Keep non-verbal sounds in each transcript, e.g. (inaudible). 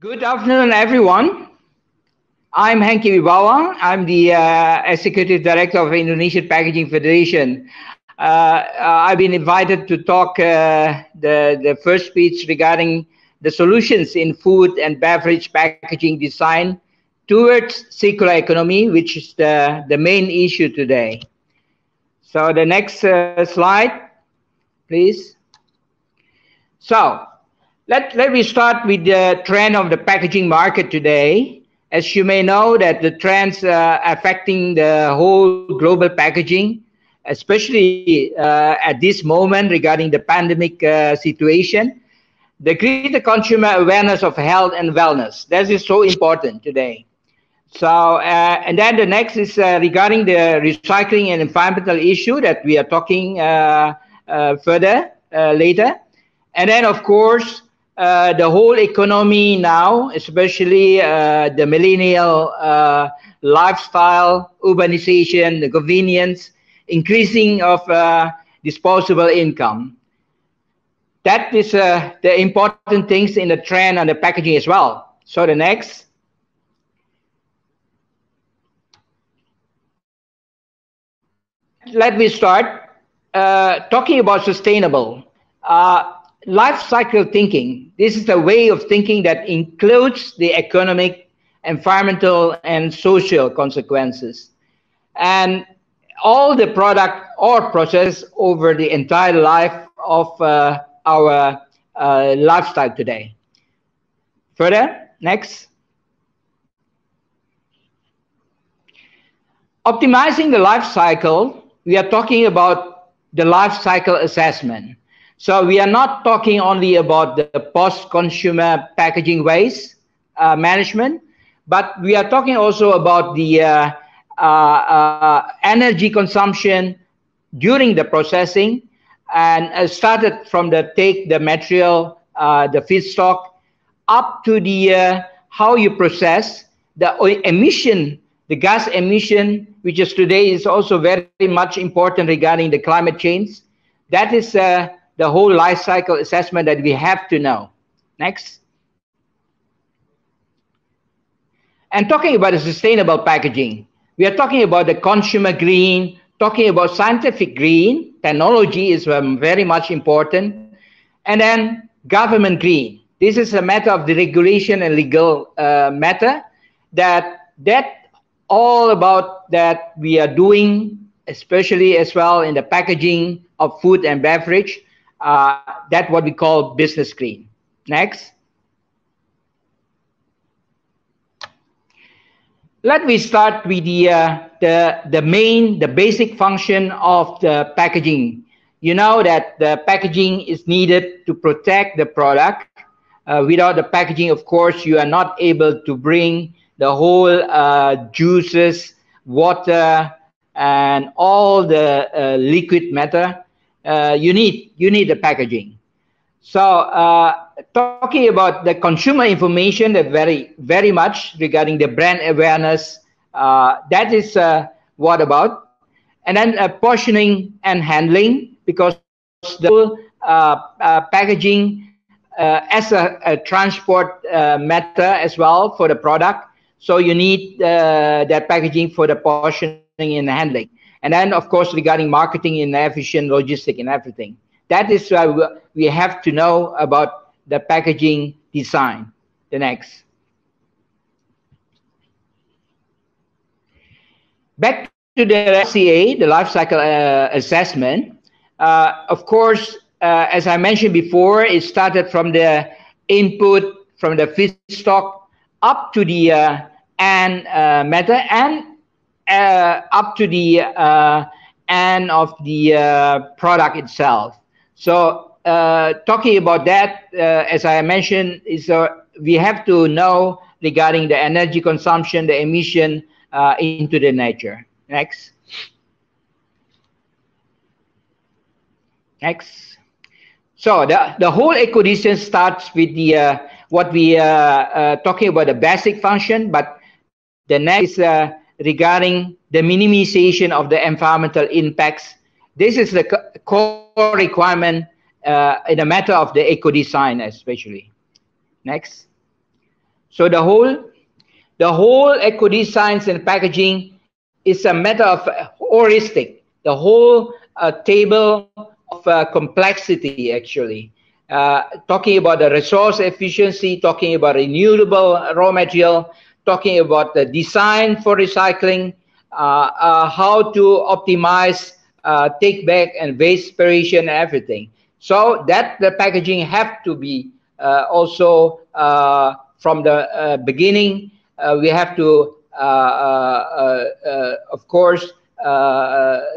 Good afternoon, everyone. I'm Henky Wibawa. I'm the uh, Executive Director of Indonesian Packaging Federation. Uh, uh, I've been invited to talk uh, the, the first speech regarding the solutions in food and beverage packaging design towards circular economy, which is the, the main issue today. So the next uh, slide, please. So let, let me start with the trend of the packaging market today. As you may know that the trends uh, affecting the whole global packaging, especially uh, at this moment regarding the pandemic uh, situation, the greater consumer awareness of health and wellness. That is so important today. So, uh, and then the next is uh, regarding the recycling and environmental issue that we are talking uh, further later. And then, of course, uh, the whole economy now, especially uh, the millennial uh, lifestyle, urbanization, the convenience, increasing of uh, disposable income. That is uh, the important things in the trend and the packaging as well. So the next. Let me start talking about sustainable life cycle thinking. This is a way of thinking that includes the economic, environmental, and social consequences. And all the product or process over the entire life of uh, our uh, lifestyle today. Further, next. Optimizing the life cycle, we are talking about the life cycle assessment. So we are not talking only about the post-consumer packaging waste uh, management, but we are talking also about the uh, uh, uh energy consumption during the processing and uh, started from the take the material, uh, the feedstock, up to the how you process the emission, the gas emission, which is today is also very much important regarding the climate change. That is the whole life cycle assessment that we have to know. Next. And talking about the sustainable packaging, we are talking about the consumer green, talking about scientific green, technology is um, very much important, and then government green. This is a matter of the regulation and legal uh, matter that that all about that we are doing, especially as well in the packaging of food and beverage, uh, that's what we call business screen. Next. Let me start with the, uh, the, the main, the basic function of the packaging. You know that the packaging is needed to protect the product. Uh, without the packaging, of course, you are not able to bring the whole uh, juices, water, and all the uh, liquid matter uh, you need you need the packaging. So uh, talking about the consumer information, that very very much regarding the brand awareness. Uh, that is uh, what about, and then uh, portioning and handling because the uh, packaging as a, a transport matter as well for the product. So you need that packaging for the portioning and handling. And then, of course, regarding marketing and efficient logistic and everything. That is why we have to know about the packaging design. The next. Back to the LCA, the life cycle uh, assessment. Uh, of course, uh, as I mentioned before, it started from the input, from the feedstock up to the uh, and uh, meta and up to the uh, end of the uh, product itself. So uh, talking about that, uh, as I mentioned, is uh, we have to know regarding the energy consumption, the emission into the nature. Next. Next. So the, the whole ecosystem starts with the what we are talking about the basic function, but the next is regarding the minimization of the environmental impacts. This is the core requirement uh, in a matter of the eco design, especially. Next. So the whole, the whole eco designs and packaging is a matter of heuristic. The whole uh, table of uh, complexity, actually. Uh, talking about the resource efficiency, talking about renewable raw material, talking about the design for recycling, uh, uh, how to optimize uh, take back and waste separation and everything. So that the packaging have to be also from the beginning. we have to, of course,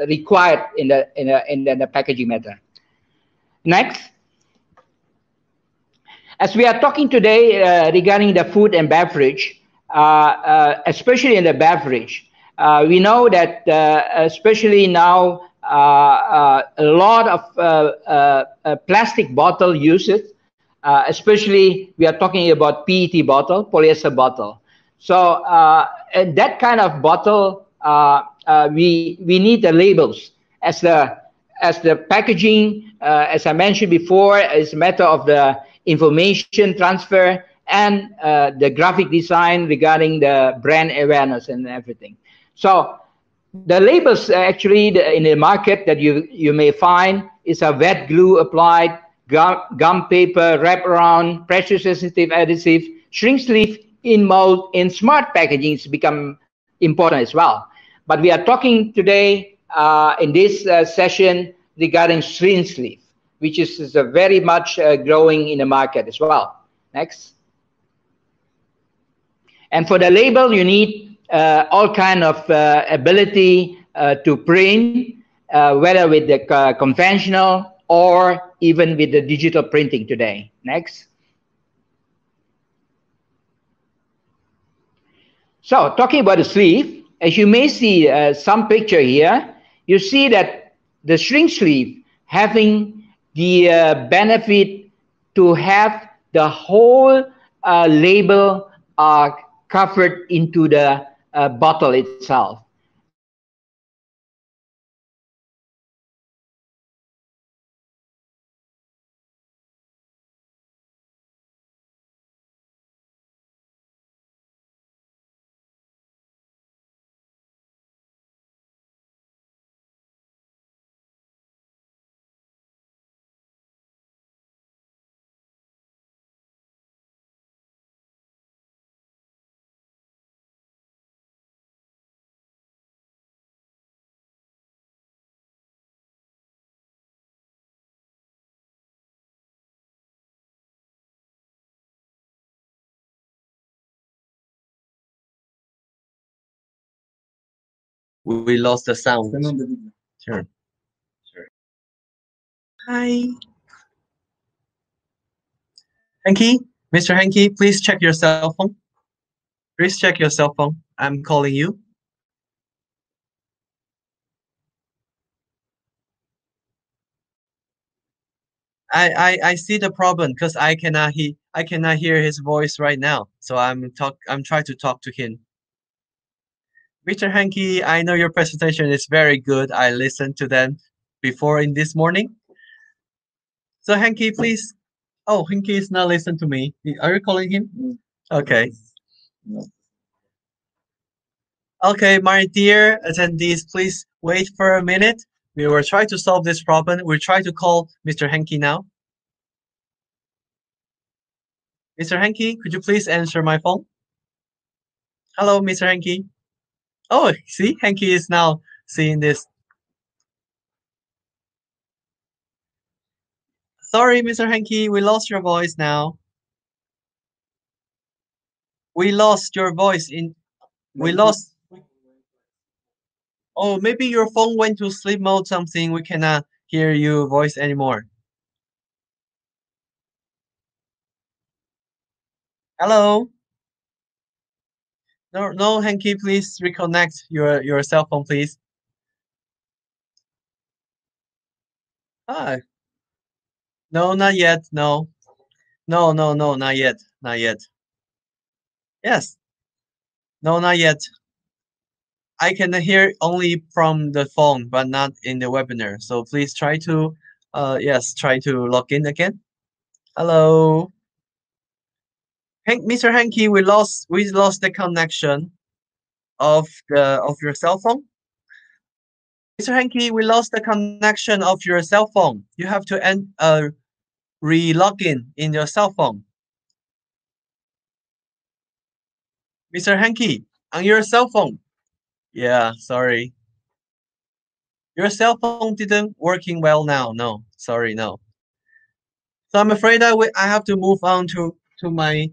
required in the in the, in the packaging matter. Next. As we are talking today uh, regarding the food and beverage, uh, uh, Uh, uh, especially in the beverage, uh, we know that uh, especially now a lot of plastic bottle usage, especially we are talking about PET bottle, polyester bottle. So that kind of bottle, we we need the labels as the as the packaging, uh, as I mentioned before, is a matter of the information transfer and uh, the graphic design regarding the brand awareness and everything. So the labels actually in the market that you, you may find is a wet glue applied, gum, gum paper, wrap around, pressure sensitive adhesive, shrink sleeve, in mold, in smart packaging has become important as well. But we are talking today uh, in this uh, session regarding shrink sleeve, which is, is very much uh, growing in the market as well. Next. And for the label, you need uh, all kind of uh, ability uh, to print, uh, whether with the uh, conventional or even with the digital printing today. Next. So talking about the sleeve, as you may see uh, some picture here, you see that the shrink sleeve having the benefit to have the whole label covered into the uh, bottle itself. We lost the sound. Sure. Sure. Hi. Hanky, Mr. Hanky, please check your cell phone. Please check your cell phone. I'm calling you. I, I, I see the problem because I cannot he I cannot hear his voice right now. So I'm talk I'm trying to talk to him. Mr. Henke, I know your presentation is very good. I listened to them before in this morning. So Henke, please. Oh, Henke is not listening to me. Are you calling him? Mm. Okay. Okay, my dear attendees, please wait for a minute. We will try to solve this problem. We'll try to call Mr. Henke now. Mr. Henke, could you please answer my phone? Hello, Mr. Hanky. Oh, (laughs) see, Hanky is now seeing this. Sorry, Mr. Hanky, we lost your voice now. We lost your voice in. We lost. Oh, maybe your phone went to sleep mode. Something we cannot hear your voice anymore. Hello. No, no, Hanky, please reconnect your, your cell phone, please. Hi. No, not yet. No. No, no, no, not yet. Not yet. Yes. No, not yet. I can hear only from the phone, but not in the webinar. So please try to, uh, yes, try to log in again. Hello. Hank, Mr. Hanky, we lost we lost the connection of the of your cell phone. Mr. Hanky, we lost the connection of your cell phone. You have to end uh re-login in your cell phone. Mr. Hanky, on your cell phone. Yeah, sorry. Your cell phone didn't working well now. No, sorry, no. So I'm afraid I I have to move on to to my.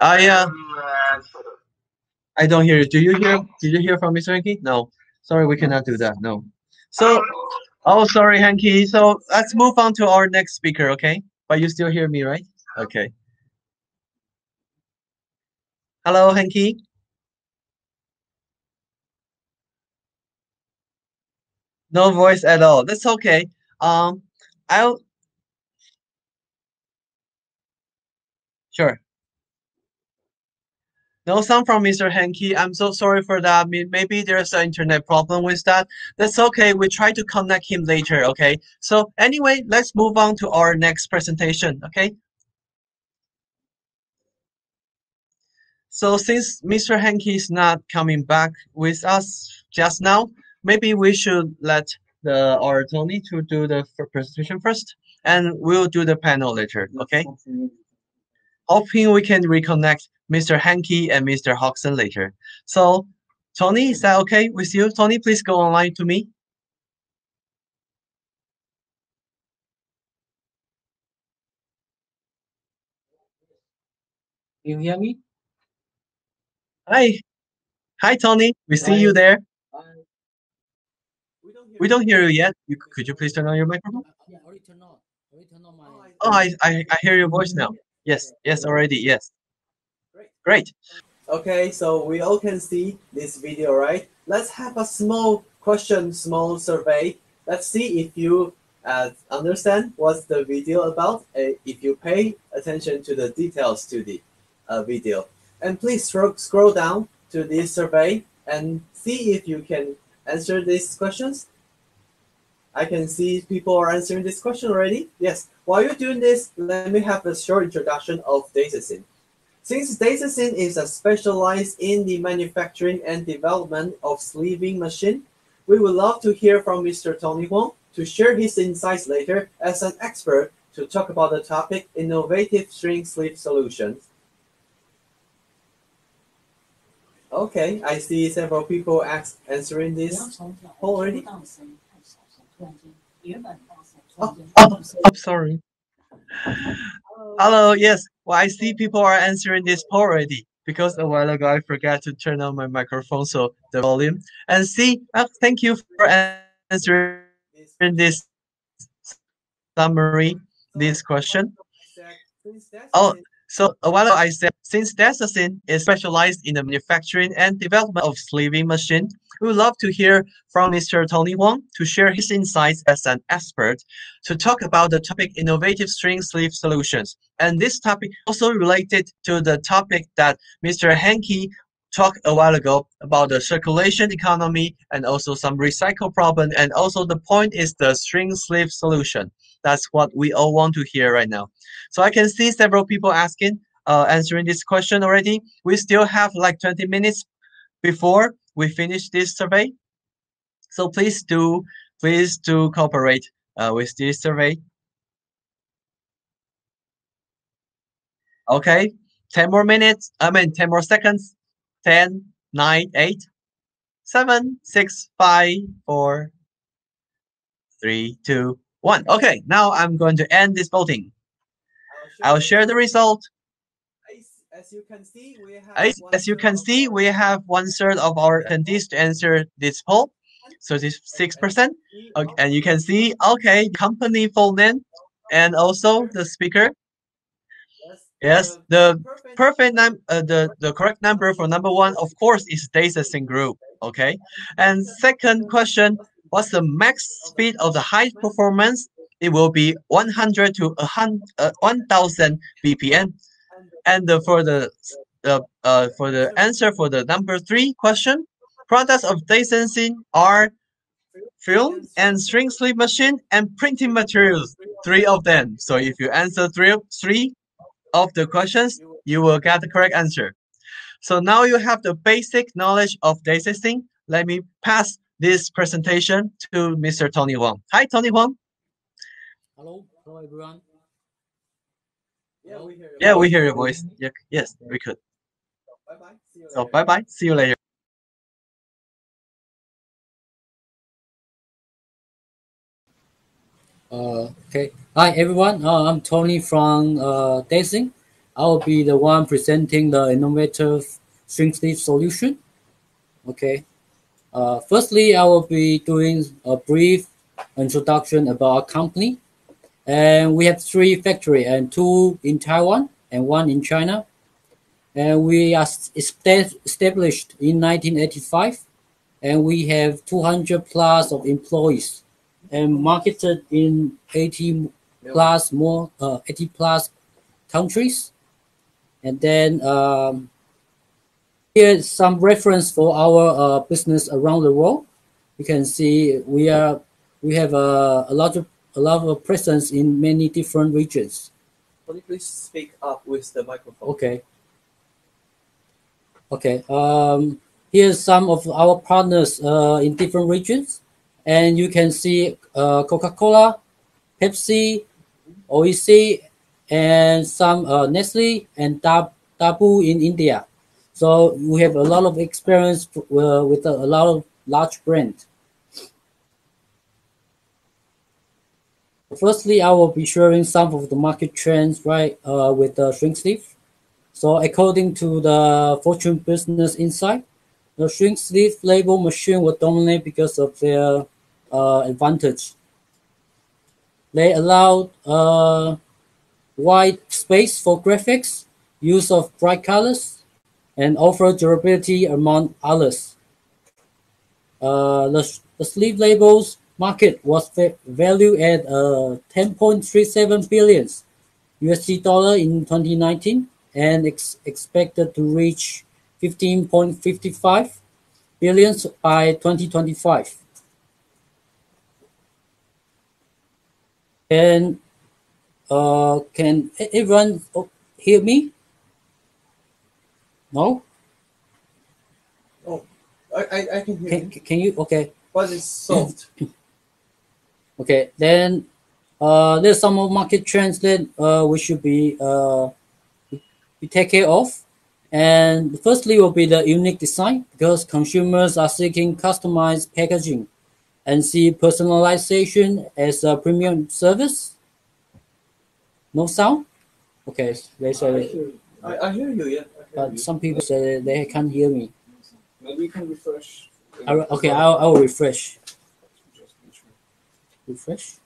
I uh, I don't hear you. Do you hear? Did you hear from Mr. Hanky? No. Sorry, we cannot do that. No. So, oh, sorry, Hanky. So let's move on to our next speaker, okay? But you still hear me, right? Okay. Hello, Hanky. No voice at all. That's okay. Um, I'll. Sure. No sound from Mr. Hanky. I'm so sorry for that. May- Maybe there's an internet problem with that. That's okay. We try to connect him later. Okay. So anyway, let's move on to our next presentation. Okay. So since Mr. Hanky is not coming back with us just now, maybe we should let the our Tony to do the presentation first, and we'll do the panel later. Okay. Hoping we can reconnect Mr. Hanky and Mr. Hodgson later. So, Tony, is that okay with you? Tony, please go online to me. You hear me? Hi. Hi, Tony. We see you there. Uh, We don't hear you yet. You, could you please turn on your microphone? yeah, already turn on. Already turn on my. Oh, I, I, I hear your voice now. Yes, yes, already, yes. Great. Great. Okay, so we all can see this video, right? Let's have a small question, small survey. Let's see if you uh, understand what's the video about, uh, if you pay attention to the details to the uh, video. And please scroll, scroll down to this survey and see if you can answer these questions. I can see people are answering this question already. Yes. While you're doing this, let me have a short introduction of Dase-Sing. Since Dase-Sing is a specialized in the manufacturing and development of sleeving machine, we would love to hear from Mr. Tony Huang to share his insights later as an expert to talk about the topic innovative shrink sleeve solutions. Okay, I see several people ask, answering this already. Oh, oh, sorry. Hello, yes. Well, I see people are answering this poll already because a while ago I forgot to turn on my microphone, so the volume. And see, uh, thank you for answering this summary, this question. Oh, so a while ago I said, since Dase-Sing is specialized in the manufacturing and development of sleeving machine, we would love to hear from Mr. Tony Wong to share his insights as an expert to talk about the topic innovative shrink sleeve solutions. And this topic also related to the topic that Mr. Henke talked a while ago about the circulation economy and also some recycle problem. And also the point is the shrink sleeve solution. That's what we all want to hear right now. So I can see several people asking, uh, answering this question already. We still have like 20 minutes before we finish this survey. So please do, please do cooperate uh, with this survey. Okay, 10 more minutes, I mean 10 more seconds. 10, 9, 8, 7, 6, 5, 4, 3, 2, 1. Okay, now I'm going to end this voting. I'll share the result. As you can see, we have As, as you can see, we have one third of our attendees to answer this poll. So this six percent. Okay, and you can see, okay, company full name and also the speaker. Yes, the perfect num uh, the the correct number for number one, of course, is Dase-Sing Group. Okay, and second question, what's the max speed of the high performance? It will be 100 to uh, 1000 BPM. And the, for the uh, uh, for the answer for the number three question, products of Dase-Sing are film and shrink sleeve machine and printing materials. Three of them. So if you answer three three of the questions, you will get the correct answer. So now you have the basic knowledge of system. Let me pass this presentation to Mr. Tony Huang. Hi, Tony Huang. Hello, hello everyone. Yeah, we hear you. Yeah, we hear your voice. Yeah, yes, we could. Bye bye. See you So bye bye. See you later. Uh, okay. Hi everyone. Uh, I'm Tony from uh, Dase-Sing. I will be the one presenting the innovative shrink sleeve solution. Okay. Uh, firstly, I will be doing a brief introduction about our company. And we have three factory and two in Taiwan and one in China. And we are established in 1985 and we have 200 plus of employees and marketed in 80 plus more uh, 80 plus countries and then um, here's some reference for our uh, business around the world you can see we are we have a, a lot of a lot of presence in many different regions Can you please speak up with the microphone? Okay. Okay. Um, here's some of our partners uh, in different regions, and you can see uh, Coca-Cola, Pepsi, OEC, and some uh, Nestle and Dab- Dabur in India. So we have a lot of experience uh, with a, a lot of large brands. Firstly, I will be sharing some of the market trends right uh, with the shrink sleeve. So according to the Fortune Business Insight, the shrink sleeve label machine will dominate because of their uh, advantage. They allow uh, wide space for graphics, use of bright colors, and offer durability among others. Uh, the, the sleeve labels market was va- valued at uh, 10.37 billion USD dollar in 2019 and ex- expected to reach 15.55 billion by 2025. And uh, can everyone hear me? No? Oh, I, I can hear Can, you, can you? Okay. but it's soft. (clears throat) Okay, then uh, there's some more market trends that uh, we should be uh, we take care of. And firstly will be the unique design because consumers are seeking customized packaging and see personalization as a premium service. No sound? Okay, they I, hear. I, I hear you, yeah. I hear but some people say they can't hear me. Maybe you can refresh. I, okay, I'll, I'll refresh. Just make sure. Refresh.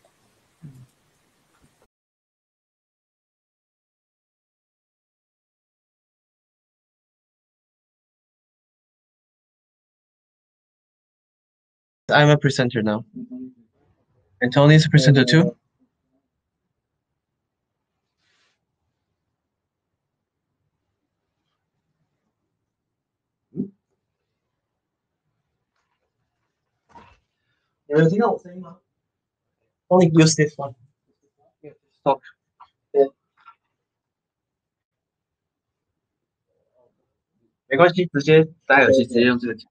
I'm a presenter now. And Tony's a presenter too. Everything else, Only use this one. Talk. 没关系，直接戴耳机，直接用这个讲。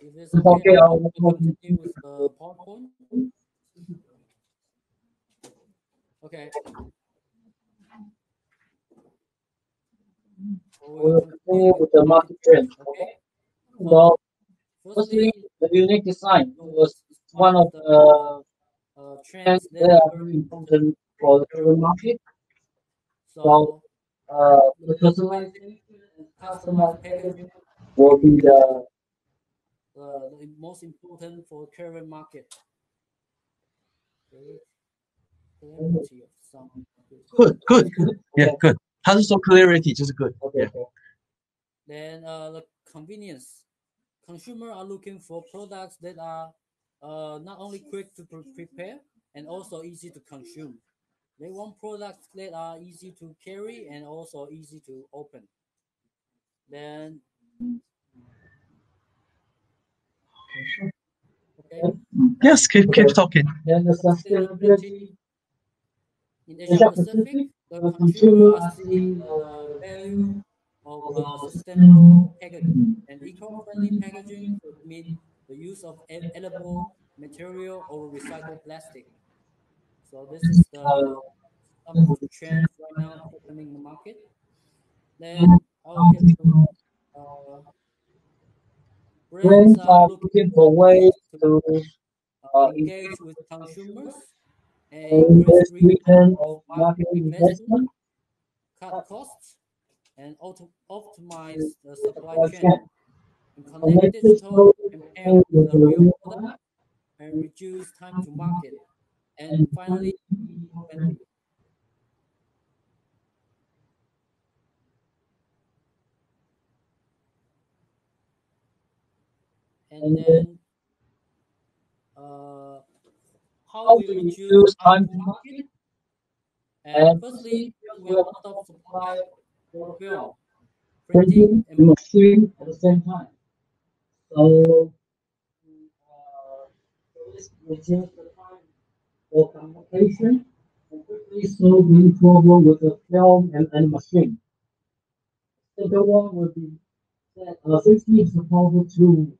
If it's okay, I'll continue with the PowerPoint. Okay. We'll continue with the market trend. Okay. So, firstly, the unique design was one of the uh, trends that are very important for the current market. So, uh, the personalization and customized packaging will be the uh, the most important for current market. Okay. Good, good, good. Yeah, good. 他是说 clarity 就是 good。 Okay. Yeah. okay. Then uh, the convenience. Consumer are looking for products that are uh, not only quick to pre- prepare and also easy to consume. They want products that are easy to carry and also easy to open. Then, okay, Yes, keep keep talking. Then the sustainability sustainability in Asia Pacific, the consumer are seeing the value of sustainable packaging and eco-friendly packaging would mean the use of ed- edible material or recycled plastic. So this is the some the right now happening in the market. Then uh, brands are looking for ways to uh, engage with consumers and return of marketing investment. cut costs, and auto- optimize the supply chain. And connect digital digital with the real product and reduce time to market. And finally, and then uh, how we reduce time to market. And firstly, we lot of supply for film, printing, and machine at the same time. So, uh, so this reduces the time for communication and quickly solve any problem with the film and, and machine. Second one would be that uh, safety is supposed to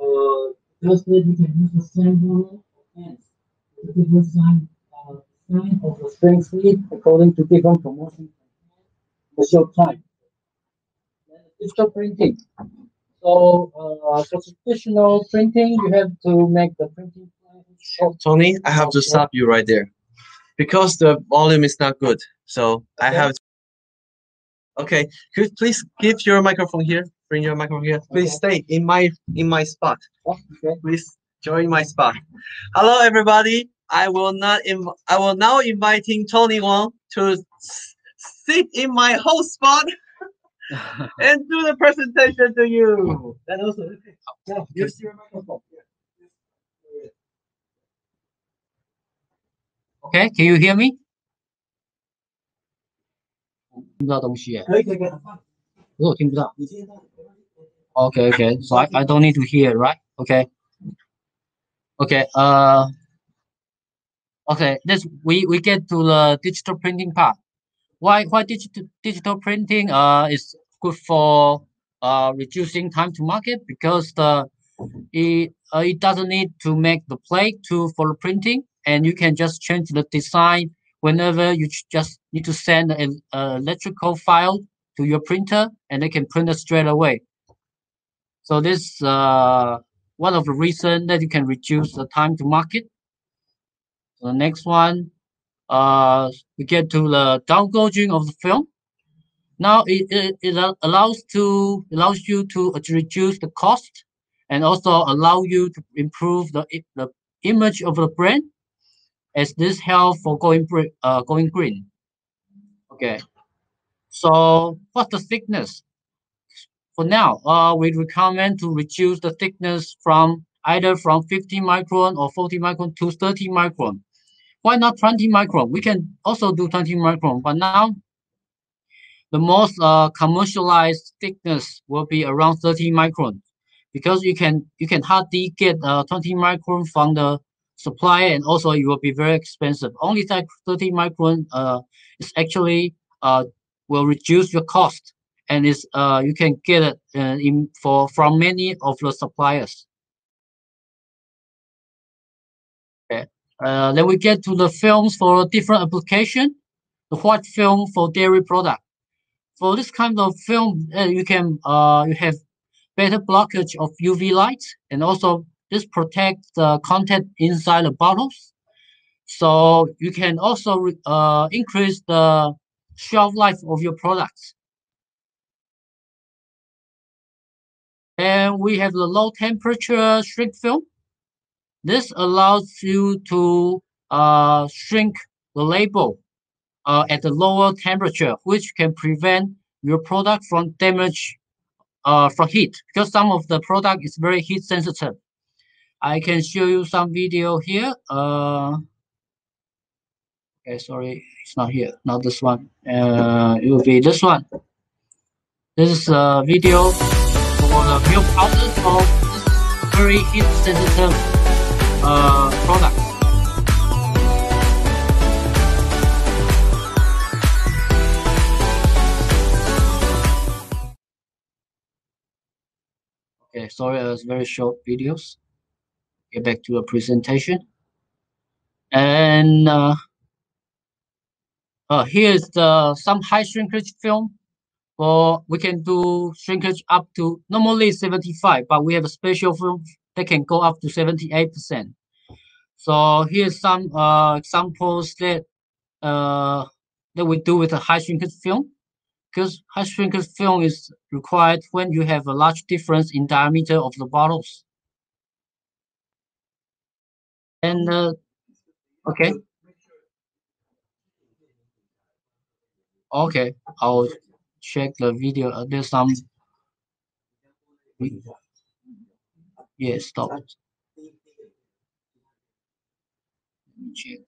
uh, just that you can use the same model of hands. Different sign, uh, sign of the shrink sleeve according to different promotion the short time. Then digital printing. So uh, for traditional printing, you have to make the printing short. Tony, I have to stop you right there because the volume is not good. So I Okay. have. To... Okay, could you please give your microphone here. Bring your microphone here. Please stay in my in my spot. Okay. Please join my spot. Hello, everybody. I will not. Inv- I will now inviting Tony Wong to s- sit in my host spot (laughs) and do the presentation to you. And also, yeah, use your microphone. Okay, can you hear me? 听不到东西耶，可以可以可以，可是我听不到。你听得到？ Okay, okay. So I, I don't need to hear, right? Okay. Okay. Uh. Okay. This we we get to the digital printing part. Why why digital digital printing uh is good for uh reducing time to market because the it uh, it doesn't need to make the plate to for the printing and you can just change the design whenever you just need to send an uh, electrical file to your printer and they can print it straight away. So this uh one of the reason that you can reduce the time to market. The next one, uh, we get to the downgauging of the film. Now it, it, it allows to allows you to reduce the cost and also allow you to improve the the image of the brand as this help for going green, uh, going green. Okay. So what's the thickness? For now, uh, we recommend to reduce the thickness from either from 50 micron or 40 micron to 30 micron. Why not 20 micron? We can also do 20 micron, but now the most uh, commercialized thickness will be around 30 micron because you can you can hardly get uh, 20 micron from the supplier and also it will be very expensive. Only that 30 micron uh, is actually uh, will reduce your cost and is uh, you can get it uh, in for from many of the suppliers. Uh, then we get to the films for different application. The white film for dairy product. For this kind of film, uh, you can uh, you have better blockage of UV light, and also this protects the content inside the bottles. So you can also uh, increase the shelf life of your products. And we have the low temperature shrink film. This allows you to uh, shrink the label uh, at a lower temperature, which can prevent your product from damage uh, from heat because some of the product is very heat sensitive. I can show you some video here. Uh, Okay, sorry, it's not here. Not this one. Uh, it will be this one. This is a video for the milk powder of very heat sensitive uh, product. Okay, sorry, it was very short videos. Get back to the presentation. And uh, uh, here's the some high shrinkage film. For we can do shrinkage up to normally 75, but we have a special film that can go up to 78%. So here's some uh, examples that uh, that we do with a high shrinkage film because high shrinkage film is required when you have a large difference in diameter of the bottles. And uh, okay, okay, I'll check the video. Uh, there's some. Yeah, stop. Me check.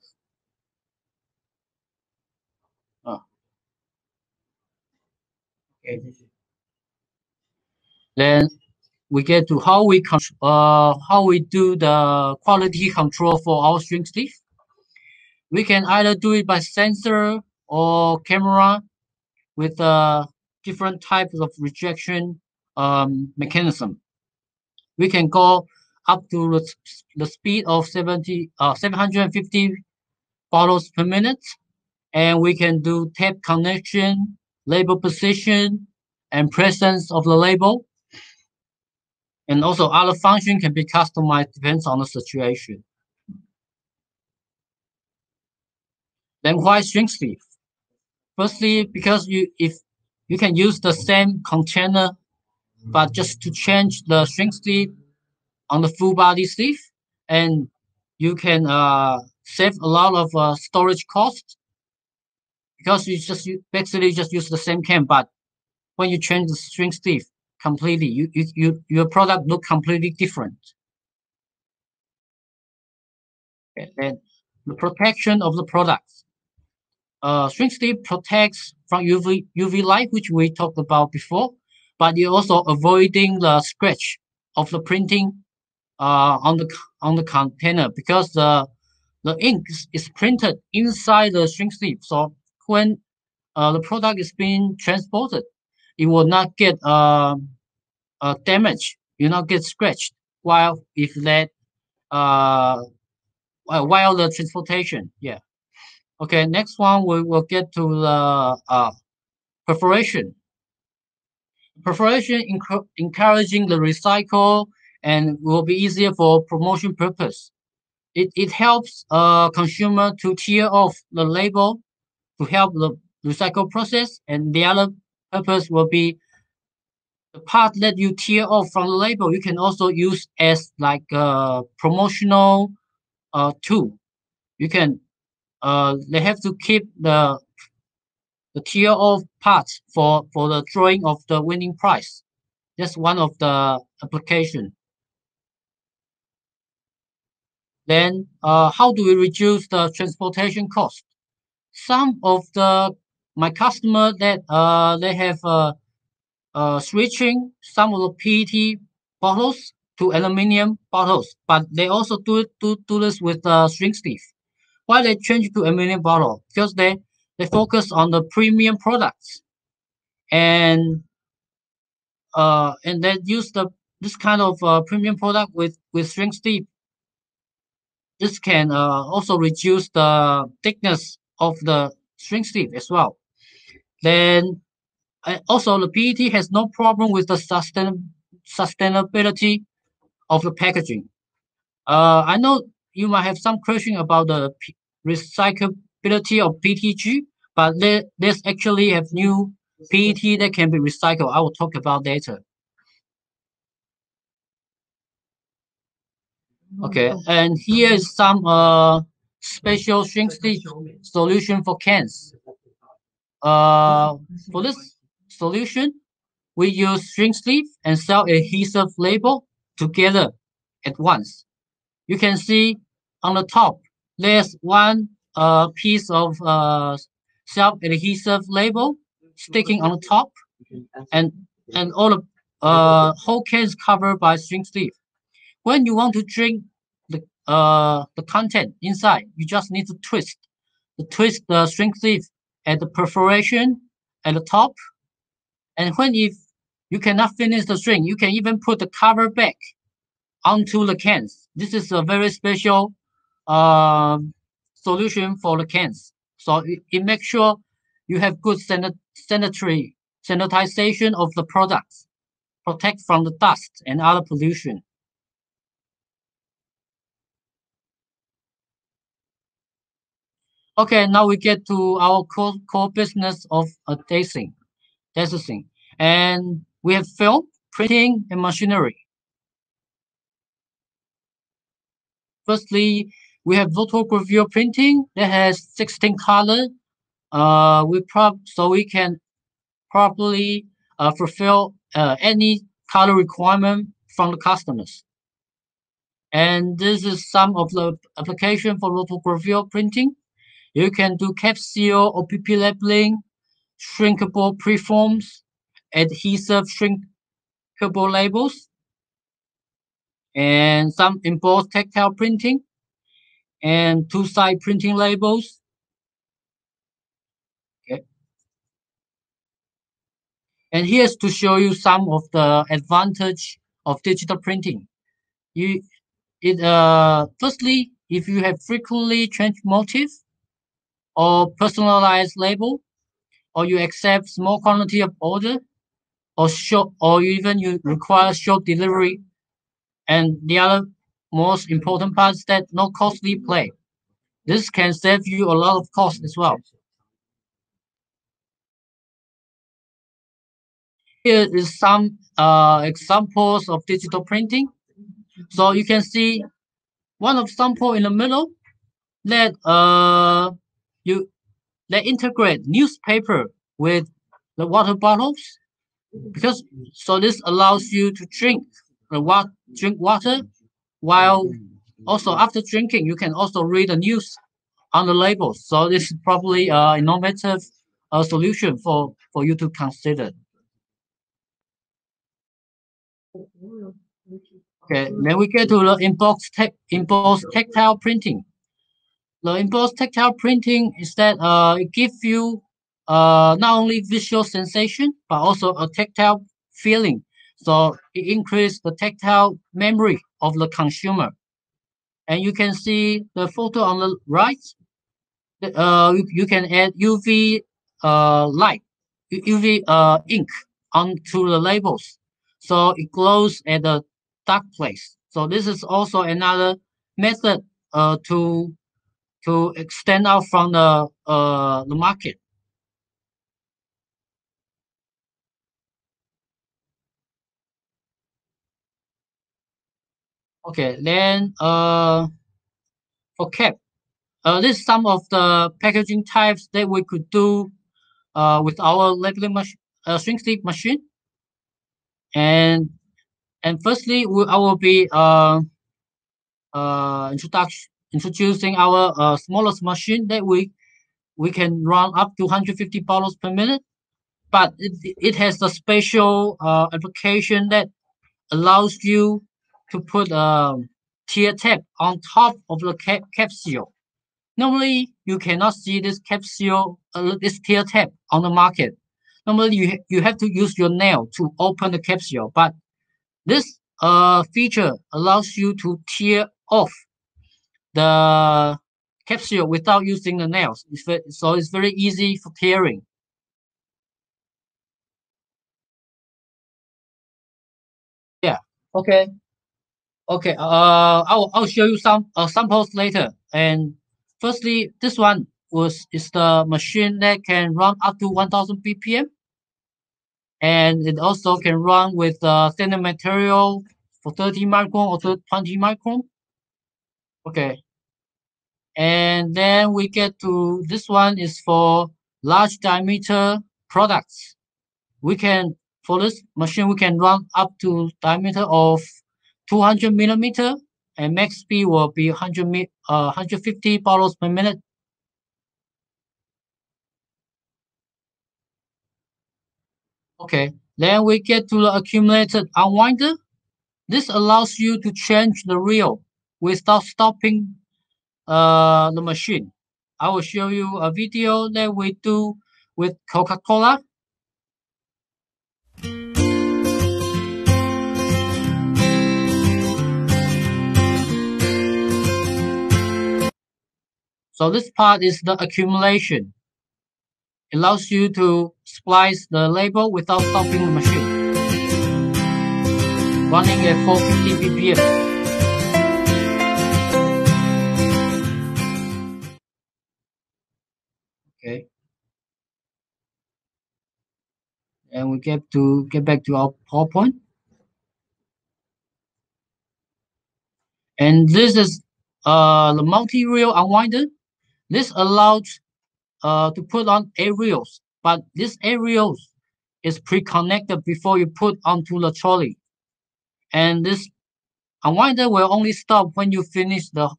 Oh. Okay. Then we get to how we uh how we do the quality control for our shrink sleeve. We can either do it by sensor or camera with uh, different types of rejection um, mechanism. We can go up to the, the speed of 70, uh, 750 bottles per minute, and we can do tape connection, label position, and presence of the label. And also other function can be customized depends on the situation. Then why shrink sleeve? Firstly, because you if you can use the same container, but just to change the shrink sleeve on the full body sleeve, and you can uh, save a lot of uh, storage cost because you just you basically just use the same can, but when you change the shrink sleeve completely, you, you, you your product look completely different. Okay, then the protection of the products uh, shrink sleeve protects from UV UV light, which we talked about before, but you're also avoiding the scratch of the printing uh, on the on the container because the the ink is printed inside the shrink sleeve. So when uh, the product is being transported, it will not get uh, uh, damaged. You not get scratched while if that uh while the transportation. Yeah. Okay, next one we will get to the uh, perforation. Perforation encouraging the recycle and will be easier for promotion purpose. It, it helps a consumer to tear off the label to help the recycle process and the other purpose will be the part that you tear off from the label you can also use as like a promotional uh, tool. You can uh, they have to keep the the tier of parts for for the drawing of the winning prize. That's one of the application. Then, uh, how do we reduce the transportation cost? Some of the my customer that uh they have uh, uh switching some of the PET bottles to aluminum bottles, but they also do do do this with uh, shrink sleeve why they change to aluminum bottle? Because they they focus on the premium products, and uh, and they use the this kind of uh, premium product with with shrink sleeve. This can uh, also reduce the thickness of the shrink sleeve as well. Then also the PET has no problem with the sustain sustainability of the packaging. Uh, I know you might have some question about the recyclability of PETG, but there, there's actually have new PET that can be recycled. I will talk about later. Okay, and here is some uh special shrink sleeve solution for cans. Uh, for this solution, we use shrink sleeve and self adhesive label together at once. You can see on the top, there's one a piece of uh, self-adhesive label sticking on the top, and and all the uh, whole is covered by shrink sleeve. When you want to drink the uh, the content inside, you just need to twist, to twist the shrink sleeve at the perforation at the top, and when if you cannot finish the string, you can even put the cover back onto the cans. This is a very special um, solution for the cans. So it, it makes sure you have good sanit sanitary sanitization of the products, protect from the dust and other pollution. Okay, now we get to our core, core business of uh, Dase-Sing, Dase-Sing. And we have film, printing, and machinery. Firstly, we have photogravure printing that has 16 colors. Uh, we prob so we can properly uh, fulfill uh, any color requirement from the customers. And this is some of the application for photogravure printing. You can do capsule or PP labeling, shrinkable preforms, adhesive shrinkable labels, and some embossed tactile printing, and two-side printing labels. Okay. And here's to show you some of the advantage of digital printing. You, it uh, firstly, if you have frequently changed motif or personalized label, or you accept small quantity of order, or short, or even you require short delivery, and the other most important part is that no costly play. This can save you a lot of cost as well. Here is some uh, examples of digital printing. So you can see one of sample in the middle that uh, you that integrate newspaper with the water bottles? Because so this allows you to drink the what drink water while also after drinking you can also read the news on the labels so this is probably an innovative uh, solution for for you to consider. Okay then we get to the embossed tech embossed tactile printing the embossed tactile printing is that uh, it gives you uh, not only visual sensation, but also a tactile feeling. So it increases the tactile memory of the consumer. And you can see the photo on the right. Uh, you, you can add UV uh, light, UV uh, ink onto the labels. So it glows at the dark place. So this is also another method uh, to to extend out from the uh, the market. Okay, then uh, for cap, uh, this is some of the packaging types that we could do uh, with our labeling machine, uh, shrink sleeve machine. And and firstly, we, I will be uh, uh, introduction introducing our uh, smallest machine that we we can run up to 150 bottles per minute. But it, it has a special uh, application that allows you to put a tear tap on top of the cap capsule. Normally, you cannot see this capsule, uh, this tear tap on the market. Normally, you, you have to use your nail to open the capsule, but this uh, feature allows you to tear off the capsule without using the nails. So it's very easy for tearing. Yeah. Okay. Okay. Uh, I'll I'll show you some uh, samples later. And firstly, this one was is the machine that can run up to 1,000 BPM, and it also can run with uh, thinner material for 30 micron or 20 micron. Okay. And then we get to this one is for large diameter products. We can, for this machine, we can run up to diameter of 200 millimeter and max speed will be 100, uh, 150 bottles per minute. Okay, then we get to the accumulated unwinder. This allows you to change the reel without stopping uh, the machine. I will show you a video that we do with Coca-Cola. So this part is the accumulation. It allows you to splice the label without stopping the machine. Running at 450 BPM. And we get to get back to our PowerPoint. And this is uh, the multi-reel unwinder. This allows uh, to put on aerials, but this aerials is pre-connected before you put onto the trolley. And this unwinder will only stop when you finish the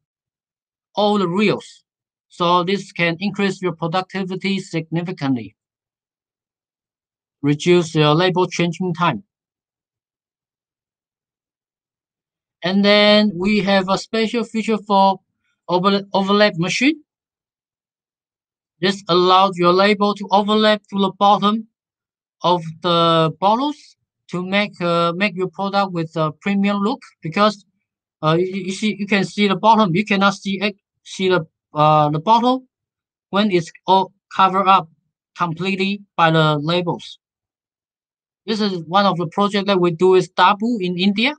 all the reels. So this can increase your productivity significantly. Reduce your label changing time. And then we have a special feature for over overlap machine. This allows your label to overlap to the bottom of the bottles to make uh, make your product with a premium look because uh, you, you see you can see the bottom you cannot see it, see the uh, the bottle when it's all covered up completely by the labels. This is one of the projects that we do with Dabur in India.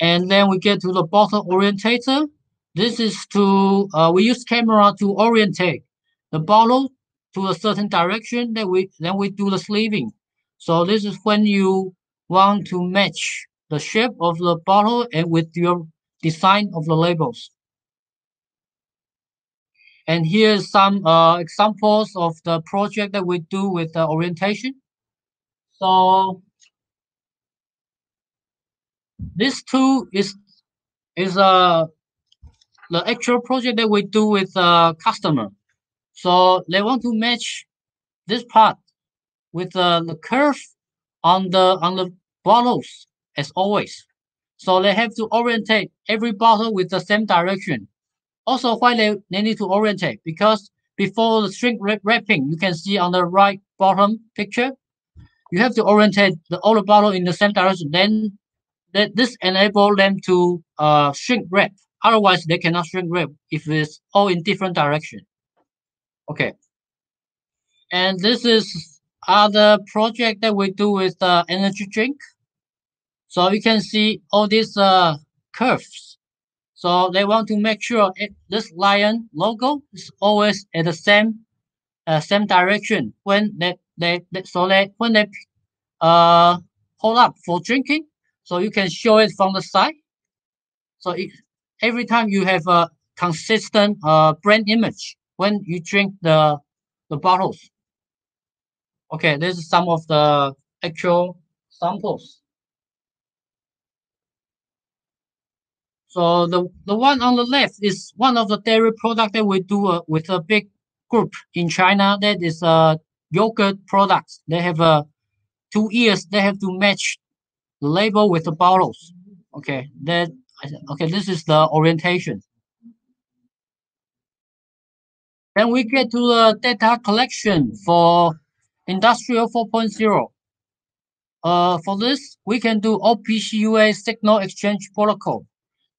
And then we get to the bottle orientator. This is to, uh, we use camera to orientate the bottle to a certain direction. Then we, then we do the sleeving. So this is when you want to match the shape of the bottle and with your design of the labels. And here's some uh, examples of the project that we do with the orientation. So this tool is is uh the actual project that we do with a customer. So they want to match this part with uh, the curve on the on the bottles as always. So they have to orientate every bottle with the same direction. Also, why they, they need to orientate because before the shrink wrapping, you can see on the right bottom picture, you have to orientate the the bottle in the same direction. Then that this enable them to uh, shrink wrap. Otherwise, they cannot shrink wrap if it's all in different direction. Okay. And this is other project that we do with uh, energy drink. So you can see all these uh, curves. So they want to make sure it, this lion logo is always at the same uh, same direction when they, they, they so they when they uh hold up for drinking. So you can show it from the side. So it, every time you have a consistent uh, brand image when you drink the the bottles. Okay, this is some of the actual samples. So the, the one on the left is one of the dairy product that we do uh, with a big group in China. That is uh, yogurt products. They have uh, two ears. They have to match the label with the bottles. Okay, that okay. This is the orientation. Then we get to the data collection for Industrial 4.0. Uh, for this, we can do OPC UA signal exchange protocol.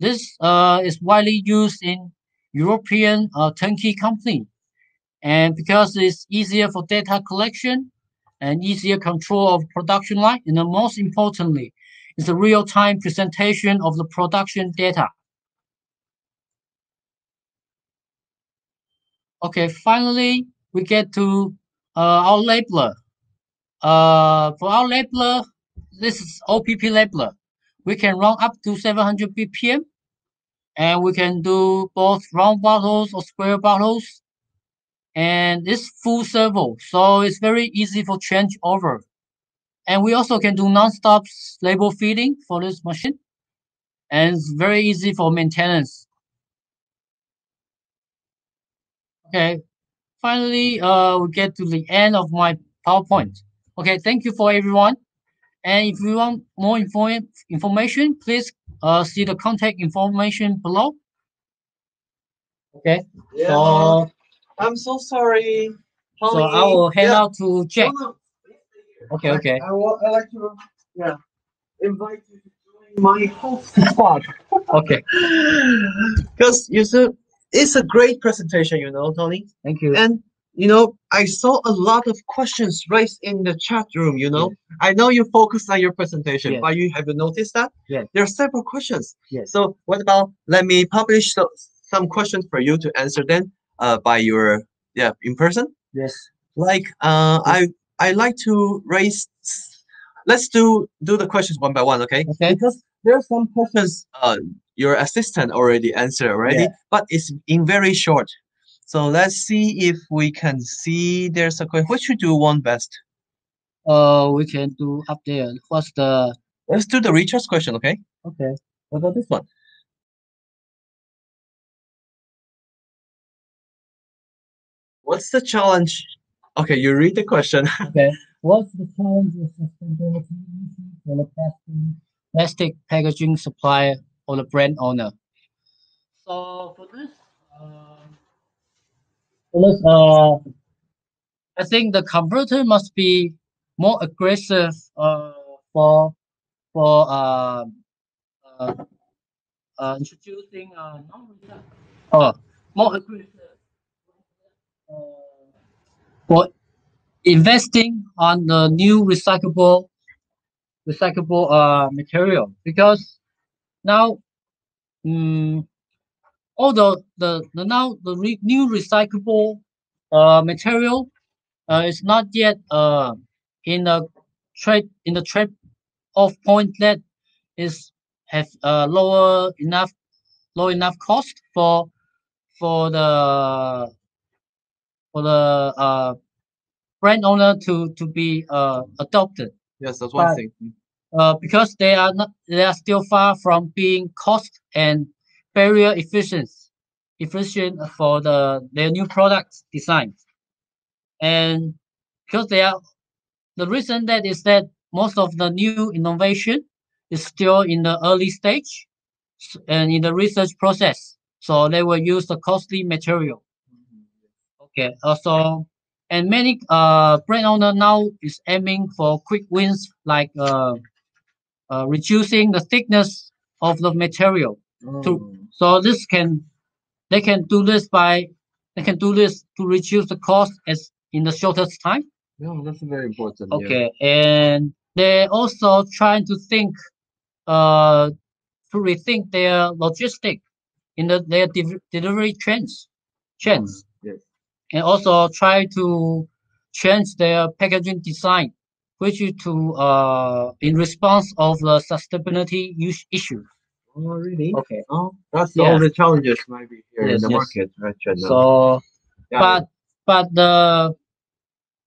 This uh, is widely used in European uh, turnkey company. And because it's easier for data collection and easier control of production line, and then most importantly, is the real-time presentation of the production data. Okay, finally, we get to uh, our labeler. Uh, for our labeler, this is OPP labeler. We can run up to 700 BPM and we can do both round bottles or square bottles and it's full servo so it's very easy for change over and we also can do non-stop label feeding for this machine and it's very easy for maintenance okay finally, uh, we get to the end of my PowerPoint. Okay, thank you for everyone. And if you want more info information, please uh, see the contact information below. Okay, Yeah. so I'm so sorry. so I will hand Yeah. out to Jack. No, no. Okay, I- okay. I, wa- I like to yeah invite you to join my host spot (laughs) Okay, (laughs) because you said it's a great presentation, you know, Tony. thank you. And you know, I saw a lot of questions raised in the chat room. You know, I know you focus on your presentation, Yes. but you have you noticed that? Yes. There are several questions. Yes. So what about let me publish so, some questions for you to answer them uh, by your yeah in person. Yes. Like uh, I I like to raise. Let's do do the questions one by one, okay? Okay. Because there are some questions uh your assistant already answered already, Yeah. but it's in very short. So let's see if we can see there's a question. Which should do one best? Uh, we can do up there. What's the Let's do the Richard's question, okay? okay? What about this one? What's the challenge? Okay, you read the question. (laughs) Okay. What's the challenge of sustainability for the plastic, plastic packaging supplier or the brand owner? So for this, uh, uh, I think the converter must be more aggressive uh, for for uh, uh, uh, introducing uh, non uh, more aggressive uh, for investing on the new recyclable recyclable uh material. Because now um, all the, the the now the re- new recyclable uh material uh is not yet uh in the trade in the trade off point that is have uh lower enough low enough cost for for the for the uh brand owner to to be uh adopted yes, that's one But- thing. uh because they are not they are still far from being cost and barrier efficient efficient for the their new product design. And because they are the reason that is that most of the new innovation is still in the early stage and in the research process. So they will use the costly material. Okay also and many uh brand owner now is aiming for quick wins like uh, uh reducing the thickness of the material to so this can they can do this by they can do this to reduce the cost as in the shortest time No, that's very important. yeah. okay and they're also trying to think uh to rethink their logistic in the their de- delivery trends trends Yes. and also try to change their packaging design which is to uh in response of the sustainability use issue Oh, really? okay Oh, that's Yeah. all the challenges might be here Yes, in the yes. market right so Yeah, but but the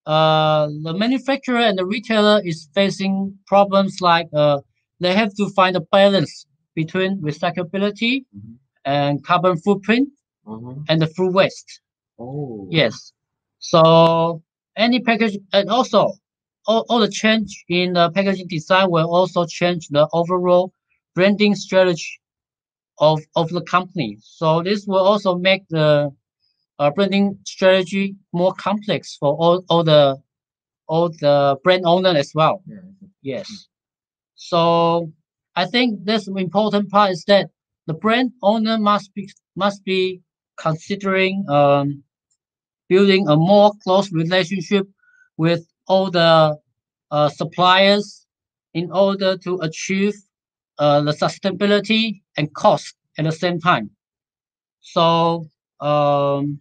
uh the manufacturer and the retailer is facing problems like uh they have to find a balance between recyclability Mhm. and carbon footprint uh-huh. and the food waste Oh. yes so any package and also all, all the change in the packaging design will also change the overall branding strategy of of the company so this will also make the uh, branding strategy more complex for all, all the all the brand owner as well. Yeah. Yes. So I think this important part is that the brand owner must be must be considering um, building a more close relationship with all the uh, suppliers in order to achieve uh, the sustainability and cost at the same time. So um,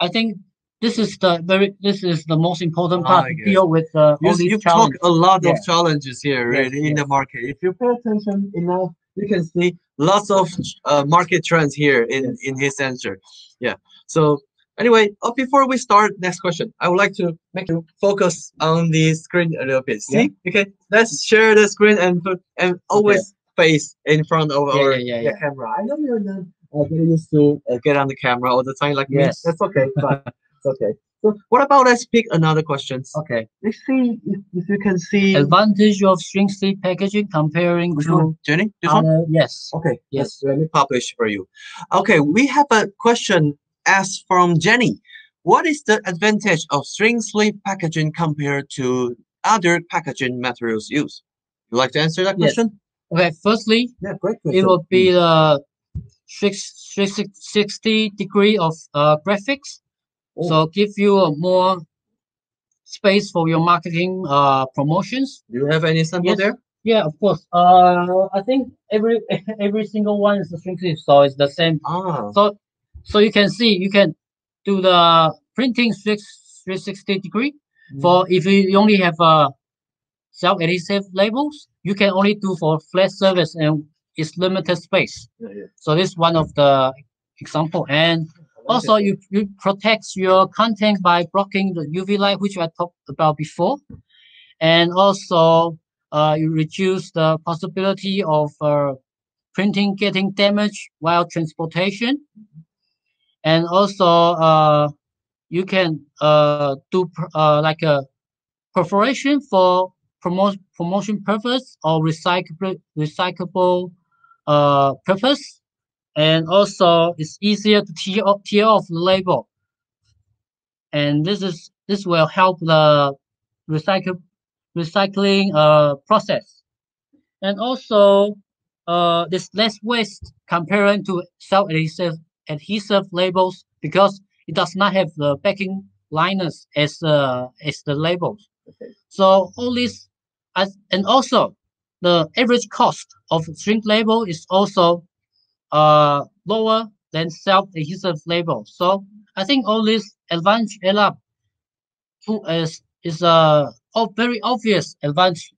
I think this is the very this is the most important part to deal with uh, You, all these you've challenges. talked a lot of challenges here Yes, really in the market. If you pay attention enough, you can see lots of uh, market trends here in, Yes. in his answer. Yeah. So anyway, uh, before we start next question, I would like to make you focus on the screen a little bit. See? Okay. Let's share the screen and put and always face in front of Yeah, our yeah, yeah, yeah. camera. I know you're not uh, getting used to uh, get on the camera all the time like Yes. me. That's okay. Fine. (laughs) it's okay. So what about let's pick another questions. Okay. Let's see if, if you can see Advantage of shrink sleeve packaging comparing which to one, Jenny. This one. Yes. Okay. Yes. Let me publish for you. Okay, we have a question asked from Jenny. What is the advantage of shrink sleeve packaging compared to other packaging materials used? You like to answer that Yes. question? Okay. Firstly, Yeah, great question. it will be the 360 degree of uh, graphics. Oh. So give you a more space for your marketing uh, promotions. Do you have any sample Yes. there? Yeah, of course. Uh, I think every (laughs) every single one is the shrink sleeve, so it's the same. Ah, So so you can see you can do the printing 6 360 degree. For if you only have uh, self-adhesive labels, you can only do for flat surface and it's limited space. yeah, yeah. So this is one of the example. And also you, you protect your content by blocking the UV light, which I talked about before. And also uh, you reduce the possibility of uh, printing getting damaged while transportation. And also uh, you can uh, do uh, like a perforation for promote, promotion purpose or recyclable recyclable uh, purpose and also it's easier to tear off, tear off the label. And this is this will help the recycle recycling uh, process. And also uh, there's less waste comparing to self-adhesive adhesive labels because it does not have the backing liners as uh, as the labels. So all this as and also the average cost of shrink label is also uh, lower than self-adhesive label. So I think all this advantage add up to is is a oh, very obvious advantage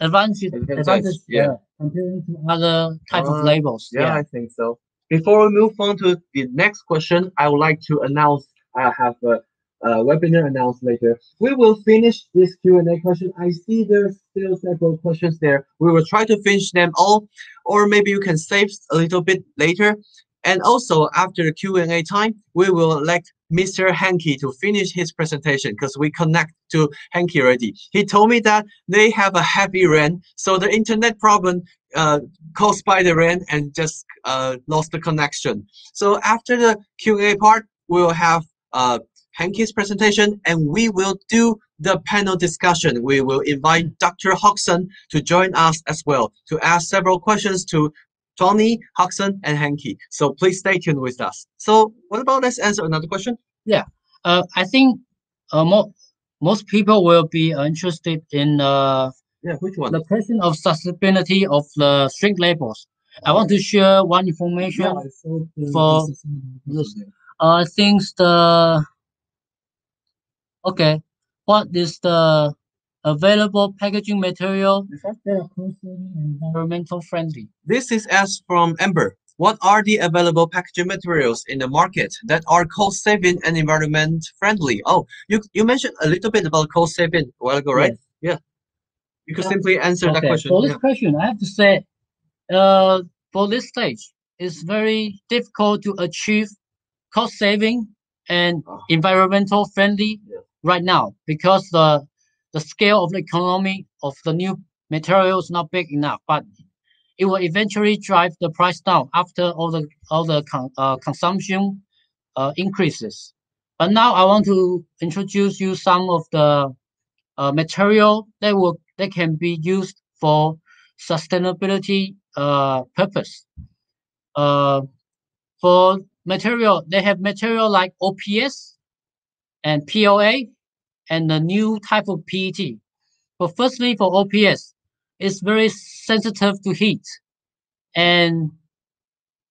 advantage Advantage, advantage yeah. comparing to other type Uh, of labels. Yeah, I think so. Before we move on to the next question, I would like to announce I have a, a webinar announced later. We will finish this Q&A question. I see there's still several questions there. We will try to finish them all, or maybe you can save a little bit later. And also after the Q&A time, we will let Mr. Henky to finish his presentation because we connect to Henky already. He told me that they have a heavy rain, so the internet problem uh, caused by the rain and just uh, lost the connection. So after the Q&A part, we will have uh, Henky's presentation and we will do the panel discussion. We will invite Dr. Hodgson to join us as well to ask several questions to Tony, Hodgson, and Henky. So please stay tuned with us. So what about let's answer another question? Yeah, uh, I think uh, mo- most people will be uh, interested in uh, Yeah, which one? the question of sustainability of the shrink labels. I want to share one information. Yeah, for the- this. Uh, I think the okay. What is the available packaging material This one? that are considered environmental friendly? This is asked from Amber. What are the available packaging materials in the market that are cost saving and environment friendly? Oh, you you mentioned a little bit about cost saving a while ago, right? Yes. You could Yeah. simply answer that question. For this Yeah. question, I have to say, uh, for this stage, it's very difficult to achieve cost saving and Ah. environmental friendly Yeah. right now because the the scale of the economy of the new material is not big enough. But it will eventually drive the price down after all the all the con, uh, consumption uh, increases. But now I want to introduce you some of the uh, material that will that can be used for sustainability uh, purpose. Uh, for material, they have material like OPS and PLA and the new type of PET. But firstly, for OPS, it's very sensitive to heat and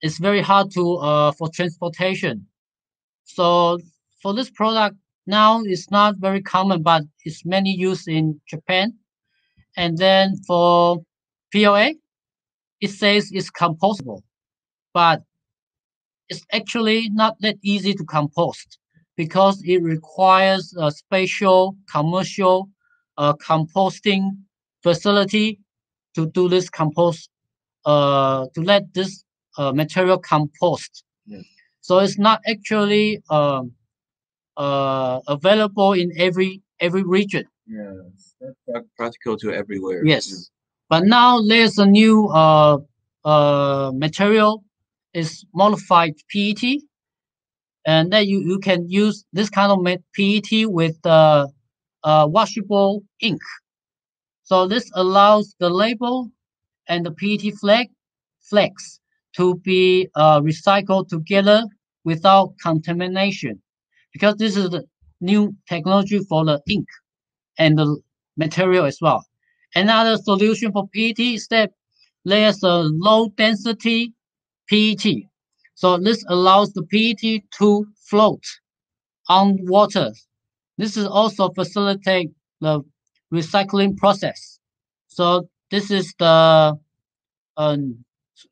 it's very hard to uh, for transportation. So for this product now it's not very common, but it's mainly used in Japan. And then for PLA, it says it's compostable, but it's actually not that easy to compost because it requires a special commercial uh, composting facility to do this compost uh, to let this uh, material compost. Yes. So it's not actually um, uh, available in every every region. Yes, that's prac- practical to everywhere. Yes, but now there's a new uh, uh, material is modified PET, and then you, you can use this kind of PET with uh, uh, washable ink. So this allows the label and the PET flag flags to be uh, recycled together without contamination, because this is the new technology for the ink and the material as well. Another solution for PET is that there's a low density PET. So this allows the PET to float on water. This is also facilitate the recycling process. So this is the um,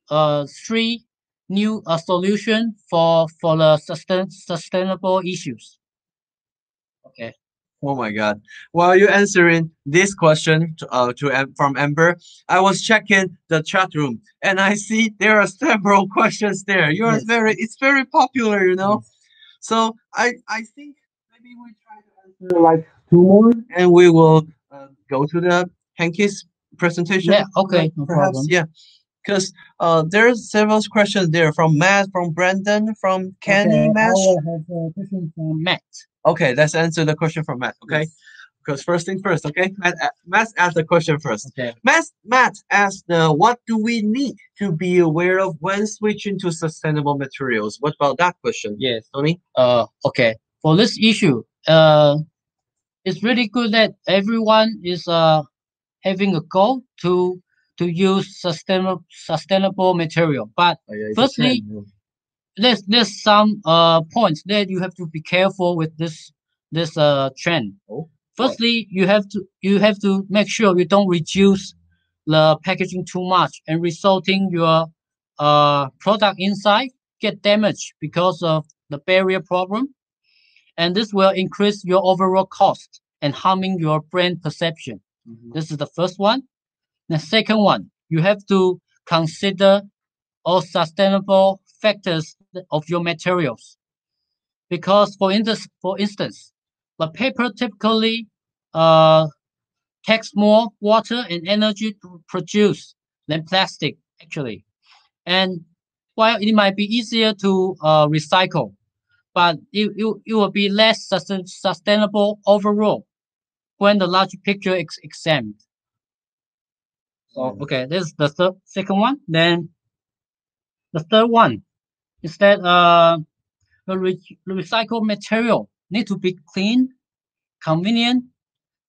uh, three new uh, solution for for the sustain, sustainable issues. Oh my God! While you're answering this question to, uh, to from Amber, I was checking the chat room and I see there are several (laughs) questions there. You are Yes. very, it's very popular, you know. So I, I think maybe we try to answer like two more, and we will uh, go to the Henky's presentation. Yeah. Okay. No perhaps problem. yeah because uh there's several questions there from matt from brandon from kenny Okay, I have a question from Matt. okay let's answer the question from matt okay because first thing first okay matt matt asked the question first Okay. matt matt asked uh, what do we need to be aware of when switching to sustainable materials what about that question Yes. tony Uh. Okay. For this issue, uh, it's really good that everyone is uh having a goal to to use sustainable sustainable material. But Oh, yeah, Firstly, trend, there's there's some uh points that you have to be careful with this this uh trend. Oh, Firstly, you have to you have to make sure you don't reduce the packaging too much and resulting your uh product inside get damaged because of the barrier problem. And this will increase your overall cost and harming your brand perception. Mhm. This is the first one. The second one, you have to consider all sustainable factors of your materials. Because for instance, for instance, the paper typically uh, takes more water and energy to produce than plastic actually. And while it might be easier to uh, recycle, but it, it, it will be less sustain- sustainable overall when the larger picture is examined. So okay, this is the third, second one. Then the third one is that uh, the, re- recycled material need to be clean, convenient,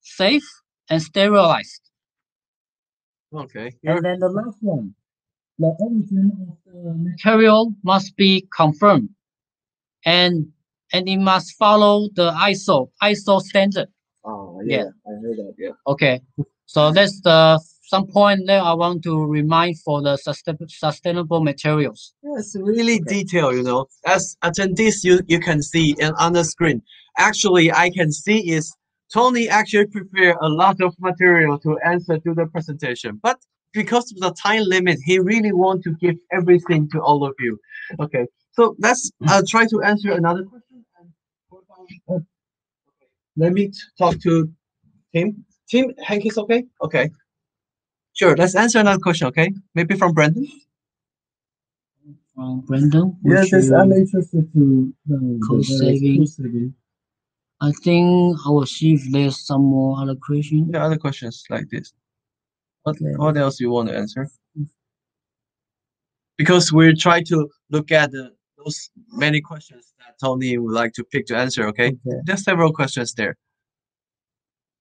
safe, and sterilized. okay you're And then the last one, the origin of the material must be confirmed, and and it must follow the ISO ISO standard. oh yeah, i heard that yeah Okay, so that's the some point that I want to remind for the sustain, sustainable materials. Yes, really detailed, you know. As attendees, you, you can see and on the screen. Actually, I can see is Tony actually prepared a lot of material to answer to the presentation. But because of the time limit, he really want to give everything to all of you. Okay, so let's uh, try to answer another question. And what about- uh, Let me talk to Tim. Tim, Hank is okay? Okay. Sure, let's answer another question, okay? Maybe from Brandon? Um, Brandon, Yes, yes, I'm interested to know Cost the saving. cost saving. I think I will see if there's some more other question. Yeah, other questions like this. What, Okay. what else you want to answer? Because we try to look at the, those many questions that Tony would like to pick to answer, okay? Okay. There's several questions there.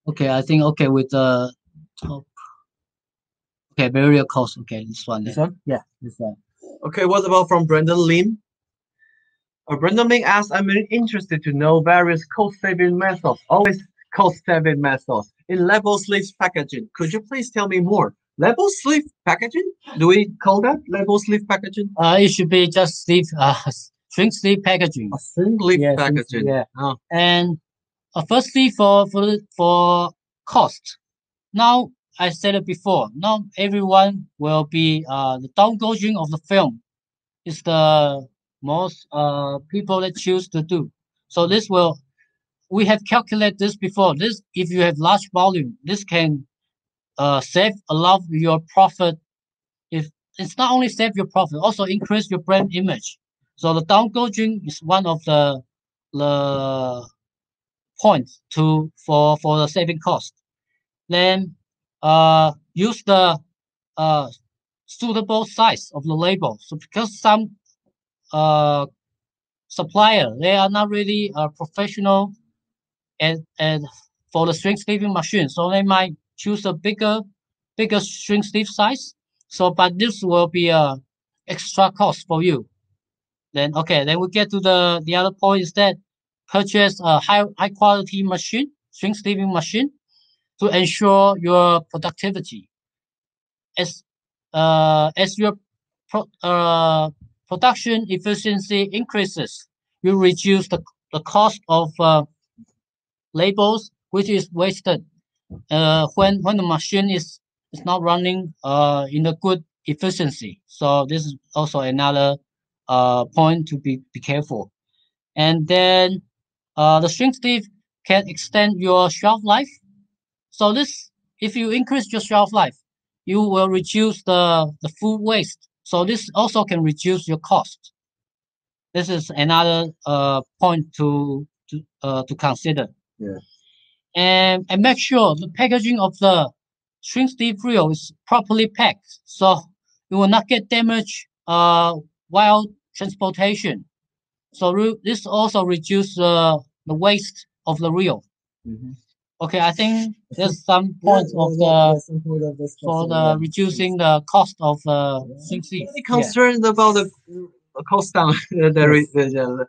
Okay, I think okay with the top. Okay, barrier cost. Okay, this one. This then. one? Yeah, this one. Okay, what about from Brendan Lim? Uh, Brendan Lim asks, I'm very interested to know various cost-saving methods, always cost-saving methods in level sleeve packaging. Could you please tell me more? Level sleeve packaging? Do we call that level sleeve packaging? Uh, it should be just sleeve, uh, (laughs) shrink sleeve packaging. A sleeve Yeah, packaging. yeah. Oh, And uh, firstly, for for for cost, now I said it before. Now everyone will be uh the downgauging of the film is the most uh, people that choose to do. So this will, we have calculated this before. This, if you have large volume, this can uh, save a lot of your profit. If it's not only save your profit, also increase your brand image. So the downgauging is one of the the points to for for the saving cost. Then uh, use the uh, suitable size of the label. So because some uh, supplier they are not really uh, professional and and for the shrink sleeving machine, so they might choose a bigger bigger shrink sleeve size. So but this will be a extra cost for you. Then okay, then we get to the the other point is that purchase a high high quality machine, shrink sleeving machine, to ensure your productivity. As uh as your pro, uh production efficiency increases, you reduce the the cost of uh, labels, which is wasted uh, when when the machine is is not running uh, in a good efficiency. So this is also another uh, point to be, be careful. And then uh, the shrink sleeve can extend your shelf life. So this, if you increase your shelf life, you will reduce the, the food waste. So this also can reduce your cost. This is another uh, point to to uh, to consider. Yeah. And and make sure the packaging of the shrink sleeve reel is properly packed, so it will not get damaged uh, while transportation. So re- this also reduce uh, the waste of the reel. Mhm. Okay, I think there's (laughs) some points Yeah, of yeah, the yeah, some point of this for the yeah. reducing the cost of uh, shrink sleeve. Really Yeah. concerned about the the cost down, (laughs) the, re- the, the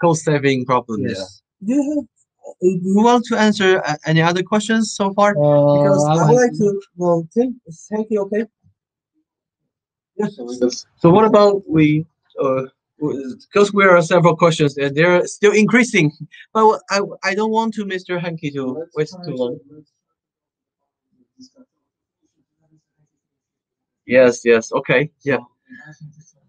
cost saving problem. Yes. Yeah. Do you have, uh, you want to answer uh, any other questions so far? Uh, Because I I would would like like to. Well, Tim, is Henky okay? Yes. So what about we? Uh, because we are several questions and they're still increasing, but I I don't want to Mr. Henky to waste too long. Yes, yes, okay, yeah.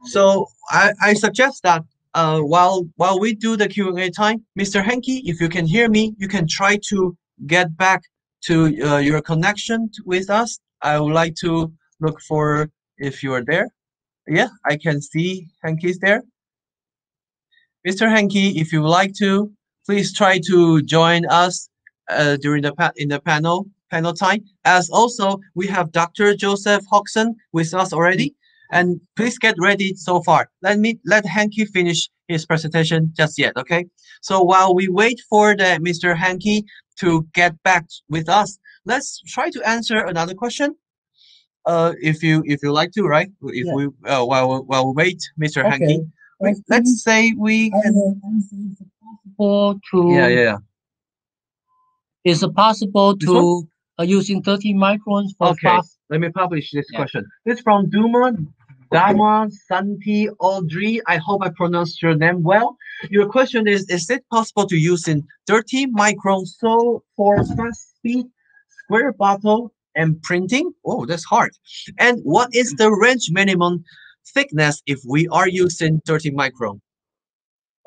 So I, I suggest that uh, while while we do the Q and A time, Mr. Henky, if you can hear me, you can try to get back to uh, your connection with us. I would like to look for if you are there. Yeah, I can see Henky's there. Mr. Henky, if you would like to, please try to join us uh, during the pa- in the panel panel time. As also, we have Dr. Joseph Hodgson with us already. And please get ready so far. Let me let Henky finish his presentation just yet, okay? So while we wait for the Mr. Henky to get back with us, let's try to answer another question. Uh, if you if you like to, right? If Yeah. we uh, while while we wait, Mr. Hanky, Okay. we, Let's say we can. will answer is it possible to Yeah, yeah, yeah. is it possible to uh, using 30 microns for Okay, fast let me publish this Yeah. question. This from Duma Dama Santi Audrey. I hope I pronounced your name well. Your question is Is it possible to use in 30 micron so for fast speed, square bottle, and printing? Oh, that's hard. And what is the range minimum thickness if we are using 30 micron?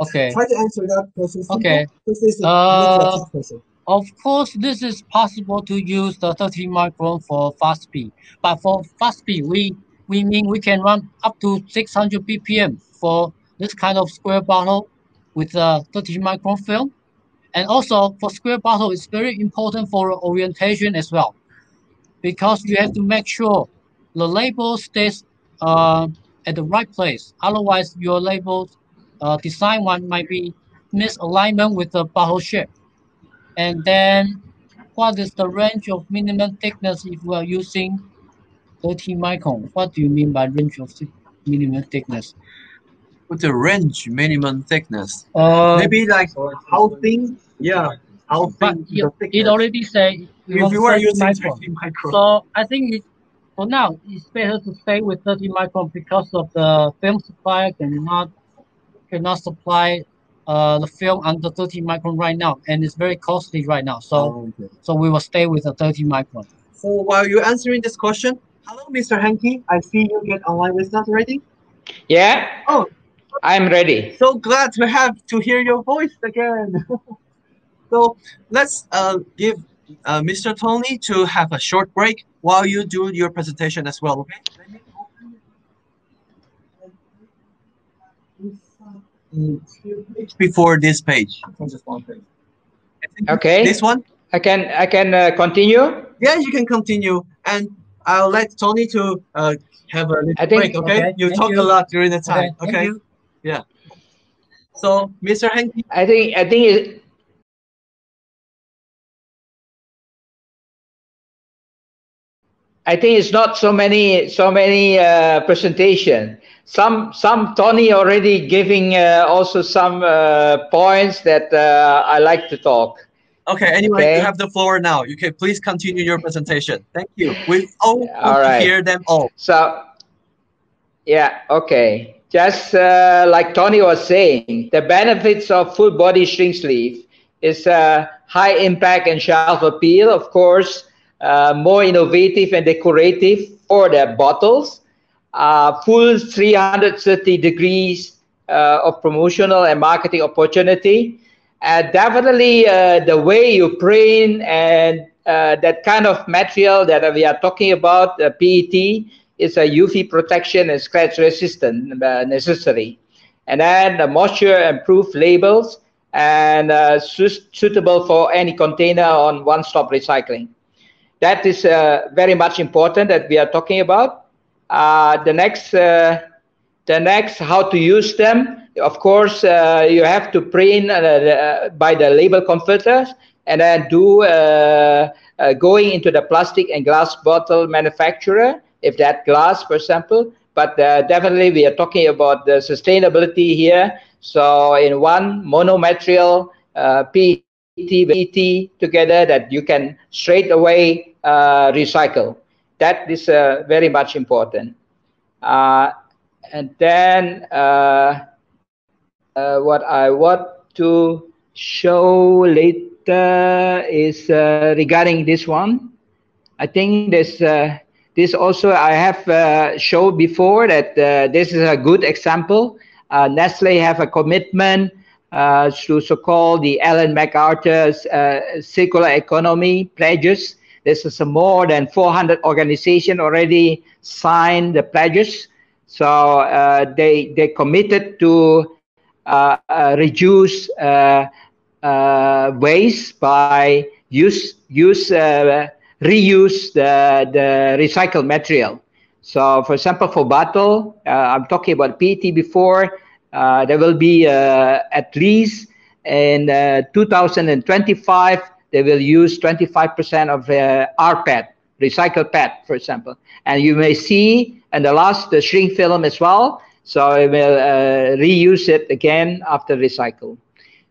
okay Try to answer that question. Okay. This is a Uh, really a tough question. Of course, this is possible to use the 30 micron for fast speed, but for fast speed, we we mean we can run up to 600 BPM for this kind of square bottle with a 30 micron film. And also for square bottle, it's very important for orientation as well, because you have to make sure the label stays uh, at the right place. Otherwise, your label uh, design one might be misalignment with the bottle shape. And then what is the range of minimum thickness if we are using 30 micron? What do you mean by range of thi- minimum thickness? What's the range minimum thickness? Uh, Maybe like how thin? Yeah, how thin it, it already say If you are 30 using micron. micron. So I think it, for now it's better to stay with 30 micron because of the film supplier cannot cannot supply uh, the film under 30 micron right now, and it's very costly right now. So Oh, okay. so we will stay with the 30 micron. So while you're answering this question, hello, Mr. Henky. I see you get online with us already. Yeah, Oh, I'm ready. so glad to have to hear your voice again. (laughs) so let's uh, give uh, Mr. Tony to have a short break while you do your presentation as well. Okay. Let me open it. Before this page. Just one page. I think Okay. This one. I can I can uh, continue. Yeah, you can continue, and I'll let Tony to uh, have a little I think- break. Okay, Okay, you thank talk a lot during the time. thank Okay, yeah. So, Mr. Henky, I think I think it, I think it's not so many so many uh, presentation. Some some Tony already giving uh, also some uh, points that uh, I like to talk. Okay, anyway, Okay. you have the floor now. You can please continue your presentation. Thank you. We all want right. to hear them all. So, yeah, okay. Just uh, like Tony was saying, the benefits of full body shrink sleeve is uh, high impact and shelf appeal, of course, uh, more innovative and decorative for the bottles, uh, full 330 degrees uh, of promotional and marketing opportunity. Uh, definitely uh, the way you print and uh, that kind of material that we are talking about, the PET, is a UV protection and scratch resistant necessary. And then the moisture and proof labels and su- suitable for any container on one-stop recycling. That is uh, very much important that we are talking about. Uh, the next, uh, the next, how to use them. Of course, you have to print by the label converters and then do going into the plastic and glass bottle manufacturer, if that glass, for example. But uh, definitely, we are talking about the sustainability here. So, in one monomaterial uh, PET, PET together that you can straight away uh, recycle. That is uh, very much important. Uh, and then uh, uh, what I want to show later is uh, regarding this one. I think this this also I have showed before that this is a good example. Nestle have a commitment uh, to so-called the Ellen MacArthur's uh, circular economy pledges. This is a more than 400 organizations already signed the pledges. So uh, they they committed to uh, uh, reduce uh, waste by use use reuse the the recycled material. So, for example, for bottle, I'm talking about PET before. Uh, there will be uh, at least in uh, 2025 they will use 25% of uh, rPET, recycled PET, for example. And you may see in the last the shrink film as well. So it will uh, reuse it again after recycle.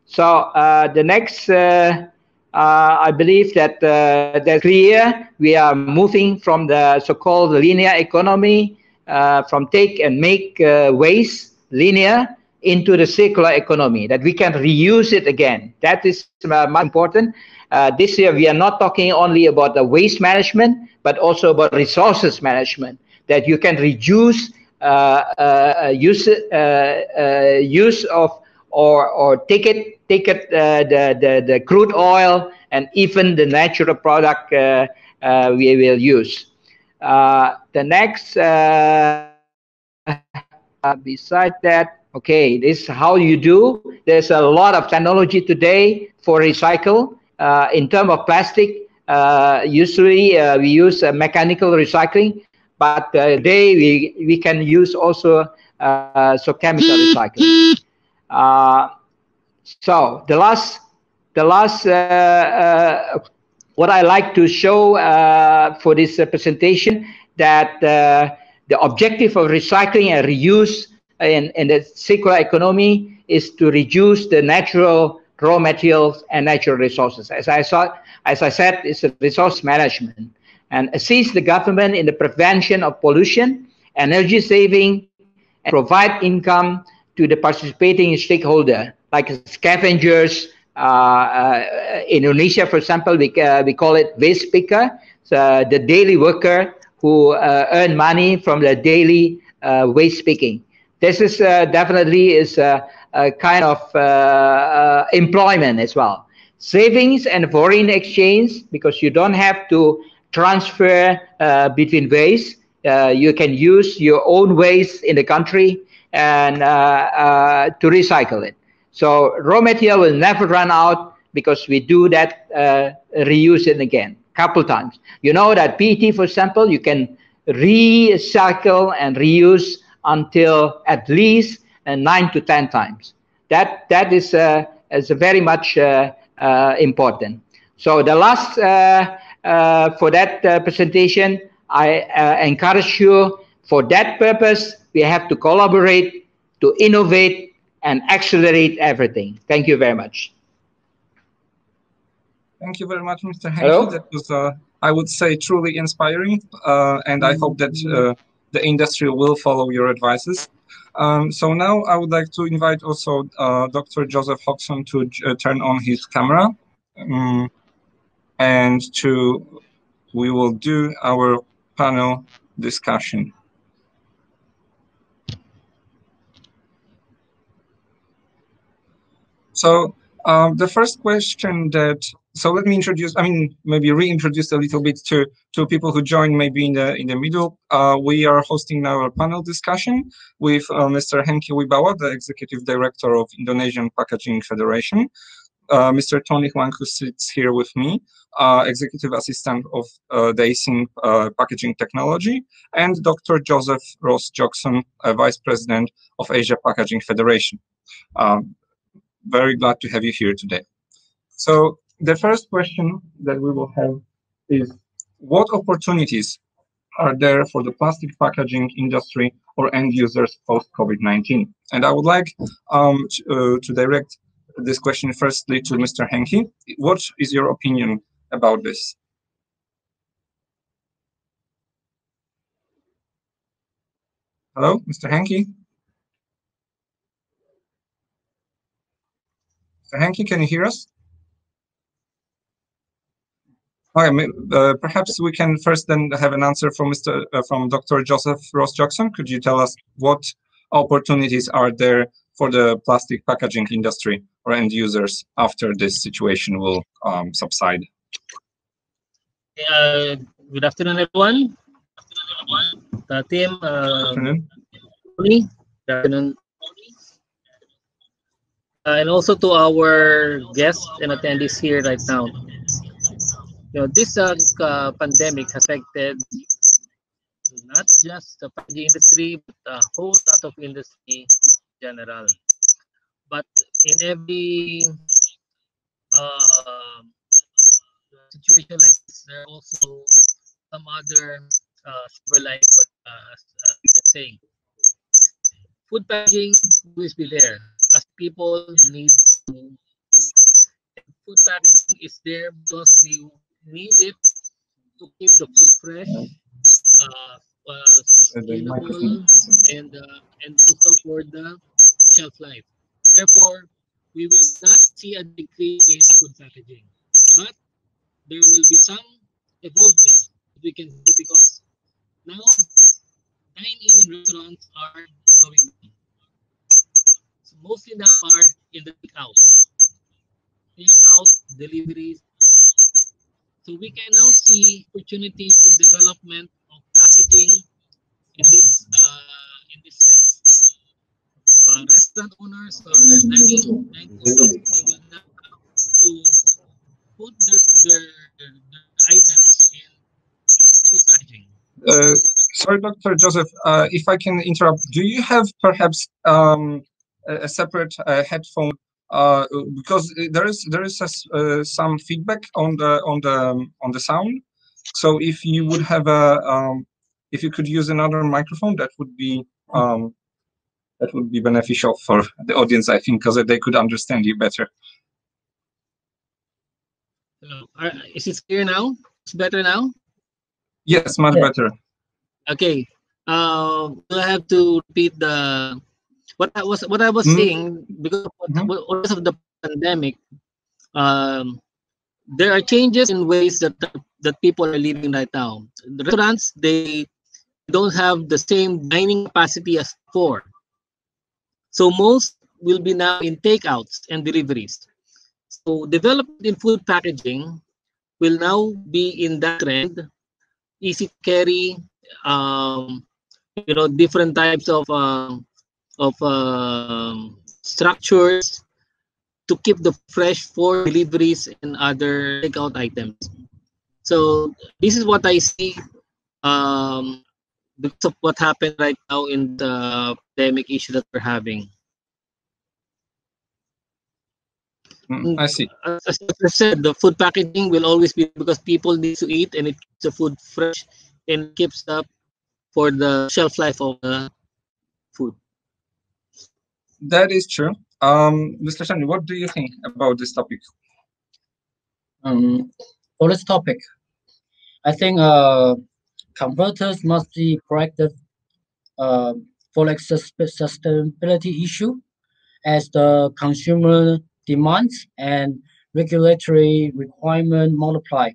So uh, the next, uh, I believe that uh, that's clear. We are moving from the so-called linear economy, from take and make waste linear into the circular economy, that we can reuse it again. That is uh, much important. Uh, this year, we are not talking only about the waste management, but also about resources management, that you can reduce uh, uh, use, uh, uh, use of or, or take it, take it uh, the, the, the crude oil and even the natural product uh, uh, we will use. Uh, the next, uh, beside that, okay, this is how you do. There's a lot of technology today for recycle. Uh, in terms of plastic, uh, usually uh, we use uh, mechanical recycling, but uh, today we, we can use also uh, so chemical recycling. So the last, the last, what I like to show for this presentation that the objective of recycling and reuse in, in the circular economy is to reduce the natural raw materials and natural resources. As I saw, as I said, it's a resource management and assist the government in the prevention of pollution, energy saving, and provide income to the participating stakeholder, like scavengers. Uh, uh, Indonesia, for example, we, uh, we call it waste picker, so the daily worker who uh, earn money from the daily uh, waste picking. this is uh, definitely is a, a kind of uh, uh, employment as well. Savings and foreign exchange because you don't have to transfer uh, between. Uh, you can use your own waste in the country and to recycle it. So raw material will never run out because we do that, reuse it again couple times. You know that PET, for example, you can recycle and reuse until at least uh, nine to ten times. That that is uh, is very much uh, uh important. So the last uh, for that presentation, I encourage you for that purpose. We have to collaborate, to innovate, and accelerate everything. Thank you very much. Thank you very much, Mr. Hello? That was, uh, I would say, truly inspiring, uh, and I hope that uh, the industry will follow your advices. Um, so now I would like to invite also uh, Dr. Joseph Hodgson to uh, turn on his camera, um, and to we will do our panel discussion. So um, the first question that so let me introduce, I mean, maybe reintroduce a little bit to, to people who joined maybe in the in the middle. Uh, we are hosting now a panel discussion with uh, Mr. Henky Wibawa, the Executive Director of Indonesian Packaging Federation, uh, Mr. Tony Huang, who sits here with me, uh, Executive Assistant of uh, Dase-Sing uh, Packaging Technology, and Dr. Joseph Ross Jackson, Vice President of Asia Packaging Federation. Um, very glad to have you here today. So the first question that we will have is what opportunities are there for the plastic packaging industry or end users post COVID-19? And I would like um, to, uh, to, direct this question firstly to Mr. Henky. What is your opinion about this? Hello, Mr. Henky? Henky, can you hear us? Okay, uh, perhaps we can first then have an answer from Mr. Uh, from Dr. Joseph Ross Jackson. Could you tell us what opportunities are there for the plastic packaging industry or end users after this situation will um, subside? Uh, good afternoon, everyone. The team. Uh, good afternoon. Good afternoon. Uh, and also to our guests and attendees here right now you know, this uh, uh, pandemic affected not just the packaging industry, but a whole lot of industry in general. But in every uh, situation like this, there are also some other uh, silver lining, but uh, as uh, we can say, food packaging will be there as people need. Food packaging is there because we need it to keep the food fresh, uh, uh, sustainable, and uh, and also for the shelf life. Therefore, we will not see a decrease in food packaging, but there will be some evolvement we can see because now dine-in in restaurants are going down. Mostly now are in the takeout, takeout deliveries so we can now see opportunities in development of packaging in this uh, in this sense. Uh, restaurant owners or dining, dining owners they will now to put their, their, their, items in food packaging. Uh, sorry, Dr. Joseph, uh, if I can interrupt, do you have perhaps um, a, a separate uh, headphone uh, because there is there is a, uh, some feedback on the on the on the sound. So if you would have a um, if you could use another microphone, that would be um, that would be beneficial for the audience, I think, because they could understand you better. Hello, is it clear now? It's better now. Yes, much better. Okay. Uh, I have to repeat the what I was what I was mm. saying because mm-hmm. because of the pandemic, um, there are changes in ways that that people are living right now. The restaurants they don't have the same dining capacity as before. So most will be now in takeouts and deliveries. So development in food packaging will now be in that trend, easy to carry, um, you know, different types of uh, of um structures to keep the fresh for deliveries and other takeout items. So this is what I see um, because of what happened right now in the pandemic issue that we're having. Mm, I see. As as I said, the food packaging will always be because people need to eat and it keeps the food fresh and keeps up for the shelf life of the food. That is true. Um, Mr. Shani, what do you think about this topic? Um, for this topic, I think uh, converters must be proactive uh, for like sustainability issue as the consumer demands and regulatory requirement multiply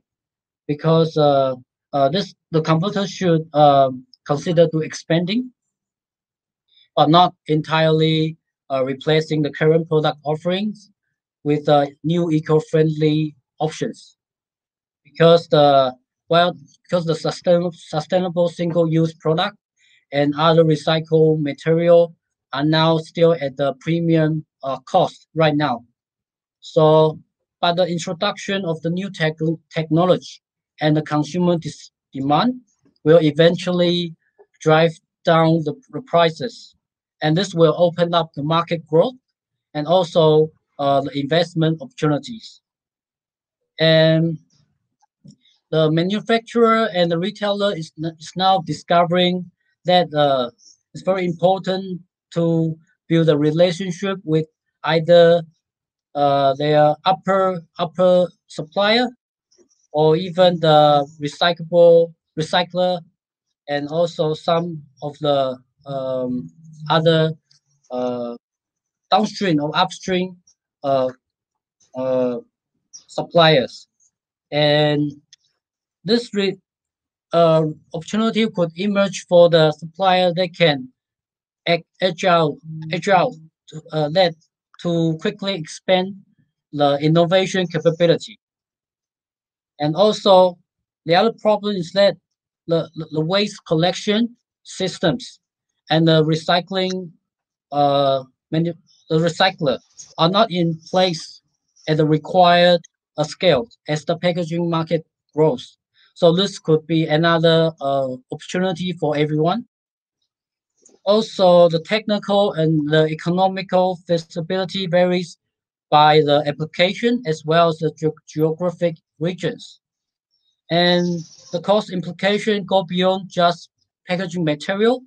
because uh, uh, this the converter should um consider to expanding but not entirely uh, replacing the current product offerings with uh, new eco-friendly options. Because the well because the sustainable sustainable single-use product and other recycled material are now still at the premium uh, cost right now. So by the introduction of the new tech technology and the consumer demand will eventually drive down the, the prices and this will open up the market growth and also uh, the investment opportunities. And the manufacturer and the retailer is, is now discovering that uh, it's very important to build a relationship with either uh, their upper upper supplier or even the recyclable recycler and also some of the um, other uh, downstream or upstream uh, uh, suppliers and this re- uh, opportunity could emerge for the supplier that can act agile, agile to, uh, that to quickly expand the innovation capability. And also, the other problem is that the, the waste collection systems and the recycling uh, the recycler are not in place at the required uh, scale as the packaging market grows. So this could be another uh, opportunity for everyone. Also, the technical and the economical feasibility varies by the application as well as the ge- geographic regions. And the cost implication go beyond just packaging material,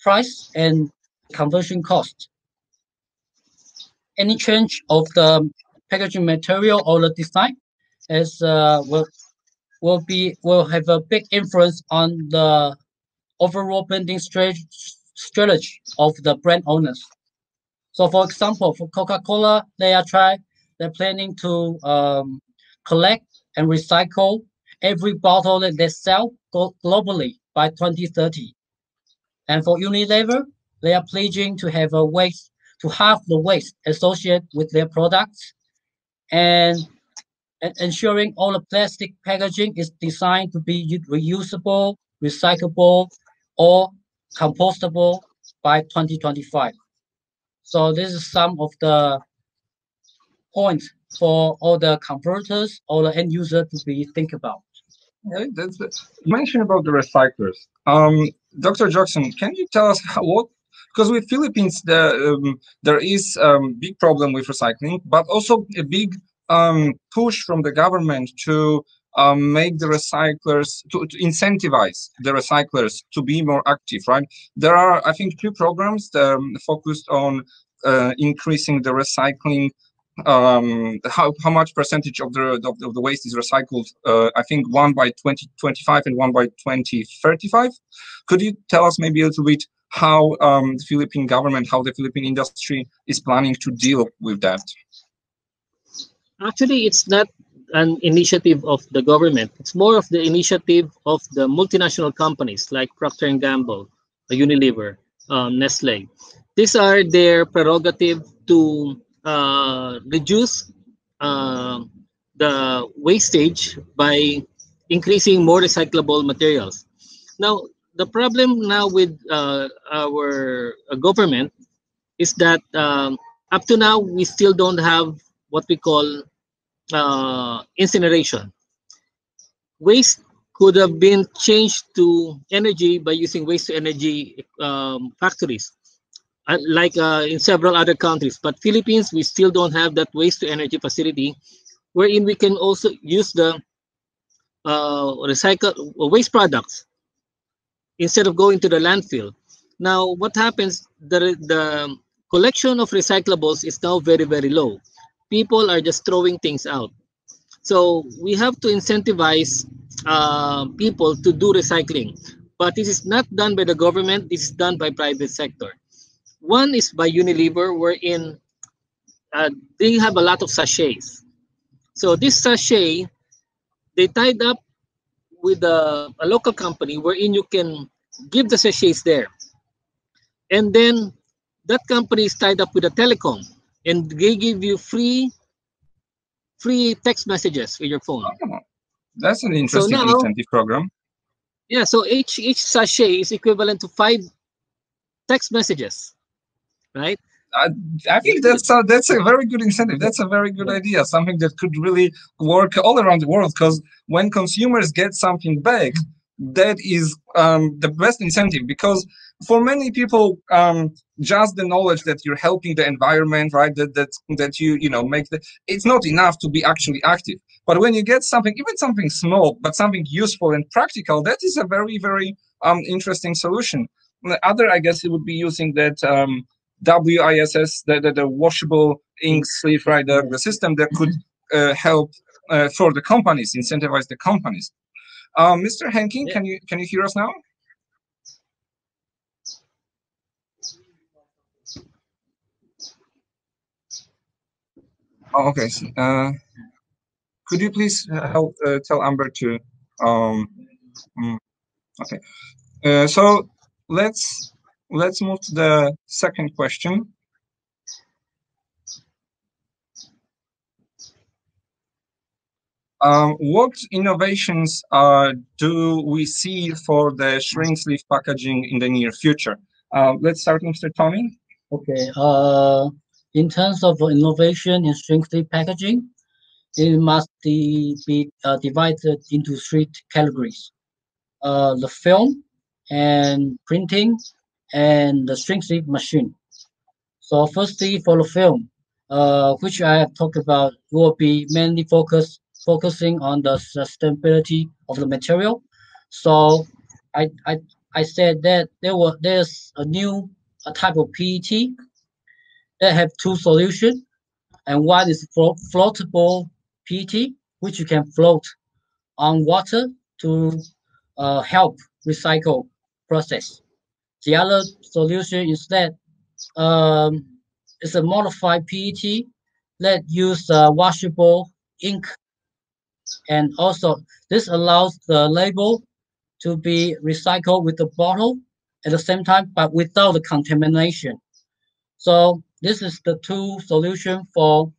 price, and conversion cost. Any change of the packaging material or the design is uh, will will be will have a big influence on the overall branding strategy strategy of the brand owners. So, for example, for Coca-Cola, they are trying they're planning to um, collect and recycle every bottle that they sell globally by 2030. And for Unilever, they are pledging to have a waste to halve the waste associated with their products and and ensuring all the plastic packaging is designed to be reusable, recyclable, or compostable by 2025. So this is some of the points for all the converters, all the end user to be think about. Yeah, that's you mentioned about the recyclers. Um, Dr. Jackson, can you tell us how, what? Because with Philippines, the, um, there is um, big problem with recycling, but also a big um, push from the government to um, make the recyclers to, to incentivize the recyclers to be more active. Right? There are, I think, two programs um, focused on uh, increasing the recycling um how, how much percentage of the of, the- of the waste is recycled uh, i think one by 2025 and one by 2035 could you tell us maybe a little bit how um, the philippine government how the philippine industry is planning to deal with that Actually, it's not an initiative of the government. It's more of the initiative of the multinational companies like Procter and Gamble, Unilever, um, Nestle. These are their prerogative to reduce uh, the wastage by increasing more recyclable materials. Now, the problem now with uh, our uh, government is that um, up to now we still don't have what we call uh, incineration. Waste could have been changed to energy by using waste to energy um, factories, uh, like uh, in several other countries. But Philippines, we still don't have that waste to energy facility, wherein we can also use the uh, recycle waste products instead of going to the landfill. Now, what happens? The the collection of recyclables is now very very low. People are just throwing things out. So we have to incentivize uh, people to do recycling. But this is not done by the government, this is done by private sector. One is by Unilever, wherein uh, they have a lot of sachets. So this sachet, they tied up with a, a local company wherein you can give the sachets there. And then that company is tied up with a telecom and they give you free free text messages with your phone. That's an interesting now- incentive program. Yeah, so each each sachet is equivalent to five text messages, right? I, I think that's a, that's a very good incentive. That's a very good idea. Something that could really work all around the world. Because when consumers get something back, that is um, the best incentive. Because for many people, um, just the knowledge that you're helping the environment, right? That that that you you know make the it's not enough to be actually active. But when you get something, even something small, but something useful and practical, that is a very very um, interesting solution. The other, I guess, it would be using that. Um, WISS, the, the, the washable ink sleeve, right? The, system that could uh, help uh, for the companies, incentivize the companies. Uh, Mr. Henking, can you can you hear us now? Oh, okay. Uh, could you please help uh, tell Amber to? Um, mm, okay. So let's let's move to the second question. Um, what innovations uh, do we see for the shrink sleeve packaging in the near future? Uh, let's start, Mr. Tony. Okay. Uh, in terms of innovation in shrink sleeve packaging, it must be, be uh, divided into three categories: uh, the film and printing, and the sleeve machine. So, firstly, for the film, uh, which I have talked about, will be mainly focused focusing on the sustainability of the material. So, I I, I said that there were there's a new a type of PET that have two solutions, and one is flo- floatable PET, which you can float on water to uh, help recycle process. The other solution is that um, it's a modified PET that use uh, washable ink, and also this allows the label to be recycled with the bottle at the same time, but without the contamination. So this is the two solution for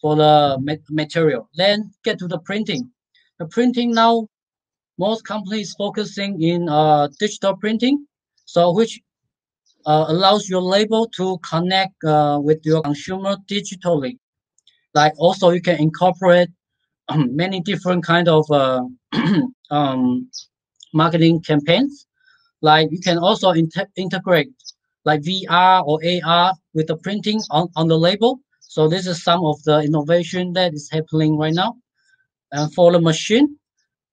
for the ma- material. Then get to the printing. The printing now, most companies focusing in uh, digital printing, so which uh, allows your label to connect uh, with your consumer digitally. Like also you can incorporate many different kind of uh, (clears throat) um, marketing campaigns. Like you can also inte- integrate like VR or AR with the printing on, on the label. So this is some of the innovation that is happening right now. And for the machine,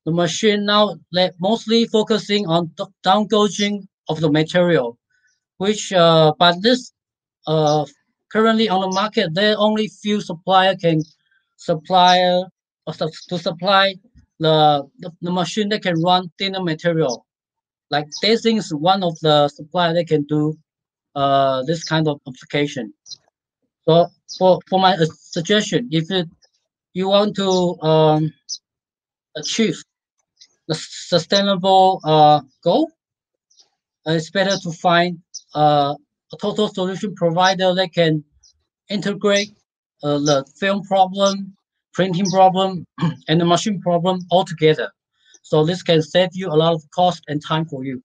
the machine now mostly focusing on downgauging of the material, which uh, but this uh, currently on the market there only few supplier can supplier or sup- to supply the, the the machine that can run thinner material. Like Dase-Sing is one of the supplier that can do uh, this kind of application. So for, for my uh, suggestion, if it, you want to um, achieve the sustainable uh, goal, uh, it's better to find uh, a total solution provider that can integrate uh, the film problem, printing problem, (clears throat) and the machine problem all together. So this can save you a lot of cost and time for you.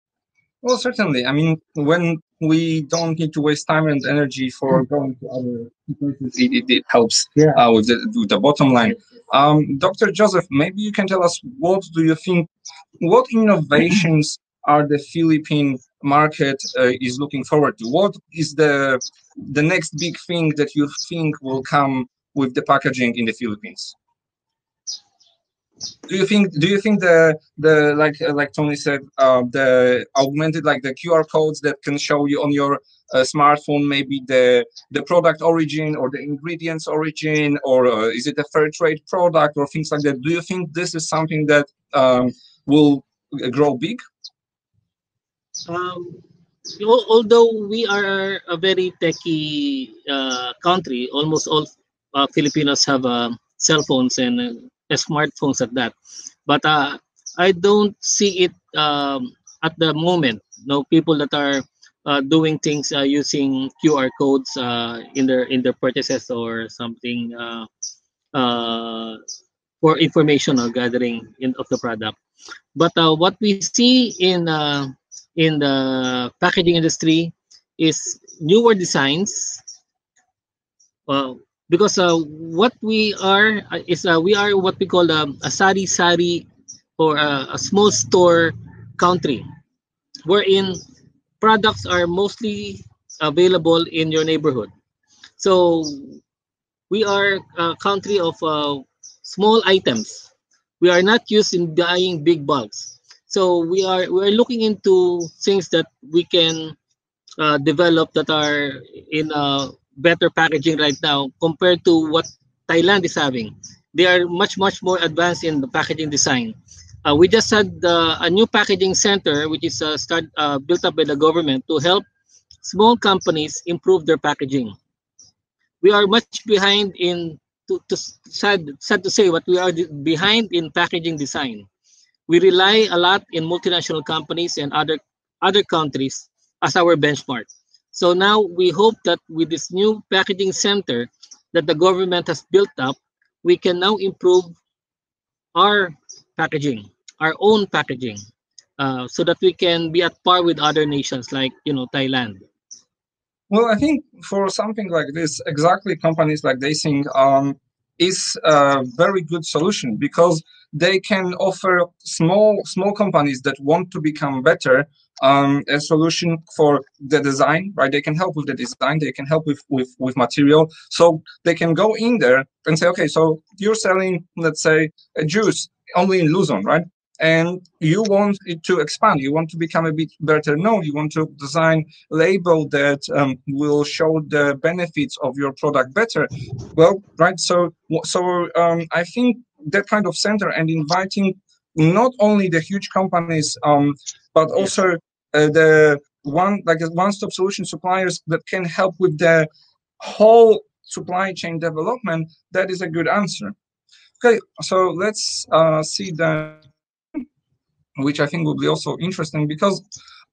Well, certainly. I mean, when we don't need to waste time and energy for going to other places, it, it, it helps Yeah. uh, with, the, with the bottom line. Um, Dr. Joseph, maybe you can tell us what do you think, what innovations (clears throat) are the Philippine market uh, is looking forward to? What is the the next big thing that you think will come with the packaging in the Philippines? do you think do you think the the like uh, like tony said uh, the augmented like the qr codes that can show you on your uh, smartphone maybe the the product origin or the ingredients origin or uh, is it a fair trade product or things like that do you think this is something that um, will grow big Um, al- although we are a very techy uh, country, almost all uh, Filipinos have uh, cell phones and uh, smartphones at that. But uh, I don't see it um, at the moment. No people that are uh, doing things using QR codes in their in their purchases or something for information or gathering in, of the product. But what we see in in the packaging industry is newer designs. Well, because uh, what we are uh, is uh, we are what we call um, a sari sari or a, a small store country, wherein products are mostly available in your neighborhood. So we are a country of uh, small items. We are not used in buying big bulks. So we are we are looking into things that we can uh, develop that are in a better packaging right now compared to what Thailand is having. They are much much more advanced in the packaging design. Uh, we just had uh, a new packaging center which is uh, start uh, built up by the government to help small companies improve their packaging. We are much behind in to, to sad sad to say, but we are behind in packaging design we rely a lot in multinational companies and other other countries as our benchmark. So now we hope that with this new packaging center that the government has built up, we can now improve our packaging, our own packaging, uh, so that we can be at par with other nations like you know Thailand. Well, I think for something like this, exactly companies like Dase-Sing um, is a very good solution because they can offer small small companies that want to become better um, a solution for the design, right? They can help with the design, they can help with, with, with material. So they can go in there and say, okay, so you're selling, let's say, a juice only in Luzon, right? and you want it to expand you want to become a bit better known you want to design label that um, will show the benefits of your product better well right so so um, i think that kind of center and inviting not only the huge companies um, but also uh, the one like a one-stop solution suppliers that can help with the whole supply chain development that is a good answer okay so let's uh, see the which I think will be also interesting because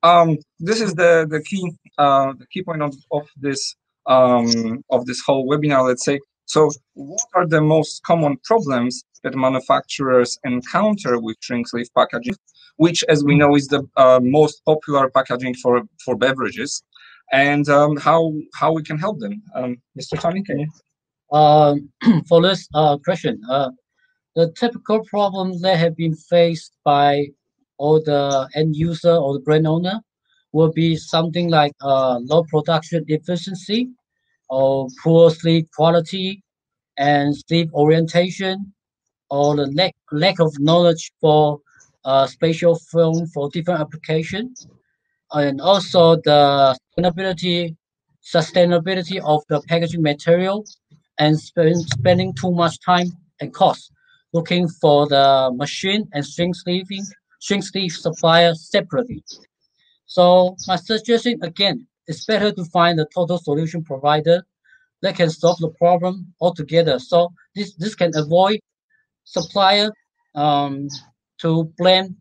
um, this is the the key uh, the key point of, of this um, of this whole webinar. Let's say so. What are the most common problems that manufacturers encounter with shrink sleeve packaging, which, as we know, is the uh, most popular packaging for for beverages, and um, how how we can help them? Um, Mr. Tony, can you? Um, (clears throat) for this uh, question, uh, the typical problems that have been faced by all the end user or the brand owner will be something like uh, low production efficiency or poor sleep quality and sleep orientation or the lack, lack of knowledge for uh, spatial film for different applications and also the sustainability sustainability of the packaging material and spend, spending too much time and cost looking for the machine and shrink sleeving shrink sleeve supplier separately. So my suggestion again is better to find a total solution provider that can solve the problem altogether. So this this can avoid supplier um, to blame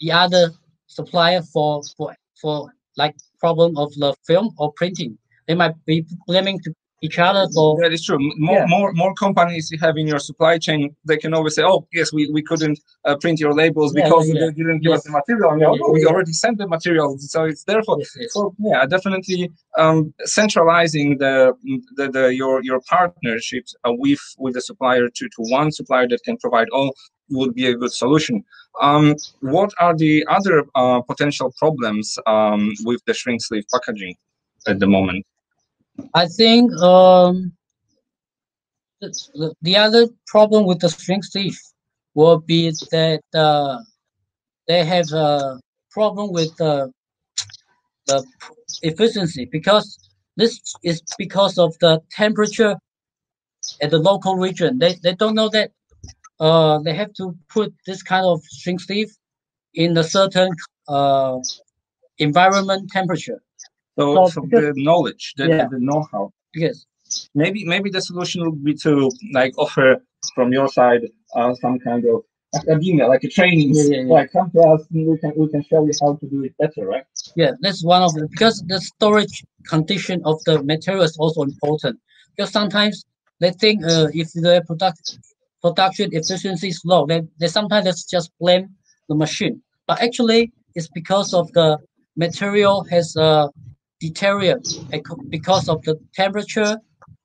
the other supplier for for for like problem of the film or printing. They might be blaming to each other for That is true. More, Yeah. more, more companies you have in your supply chain, they can always say, "Oh, yes, we, we couldn't uh, print your labels Yeah, because yeah, they didn't give us the material." And, "Oh, we already sent the material, so it's therefore. Yes, yes. So yeah, definitely um, centralizing the, the, the your your partnerships uh, with with the supplier to, to one supplier that can provide all would be a good solution. Um, what are the other uh, potential problems um, with the shrink sleeve packaging at the moment? I think um, the, the- the other problem with the shrink sleeve will be that uh, they have a problem with uh, the efficiency because this is because of the temperature at the local region. They, they don't know that uh, they have to put this kind of shrink sleeve in a certain uh, environment temperature. So, So so because- the knowledge, the, Yeah. the know-how. Yes. maybe maybe the solution would be to like offer from your side uh, some kind of academia like a training Yeah, yeah, yeah. like come to us and we can we can show you how to do it better right Yeah, that's one of the because the storage condition of the material is also important. Because sometimes they think uh, if the product production efficiency is low, then they sometimes just blame the machine. But actually, it's because of the material has uh, deteriorated ac- because of the temperature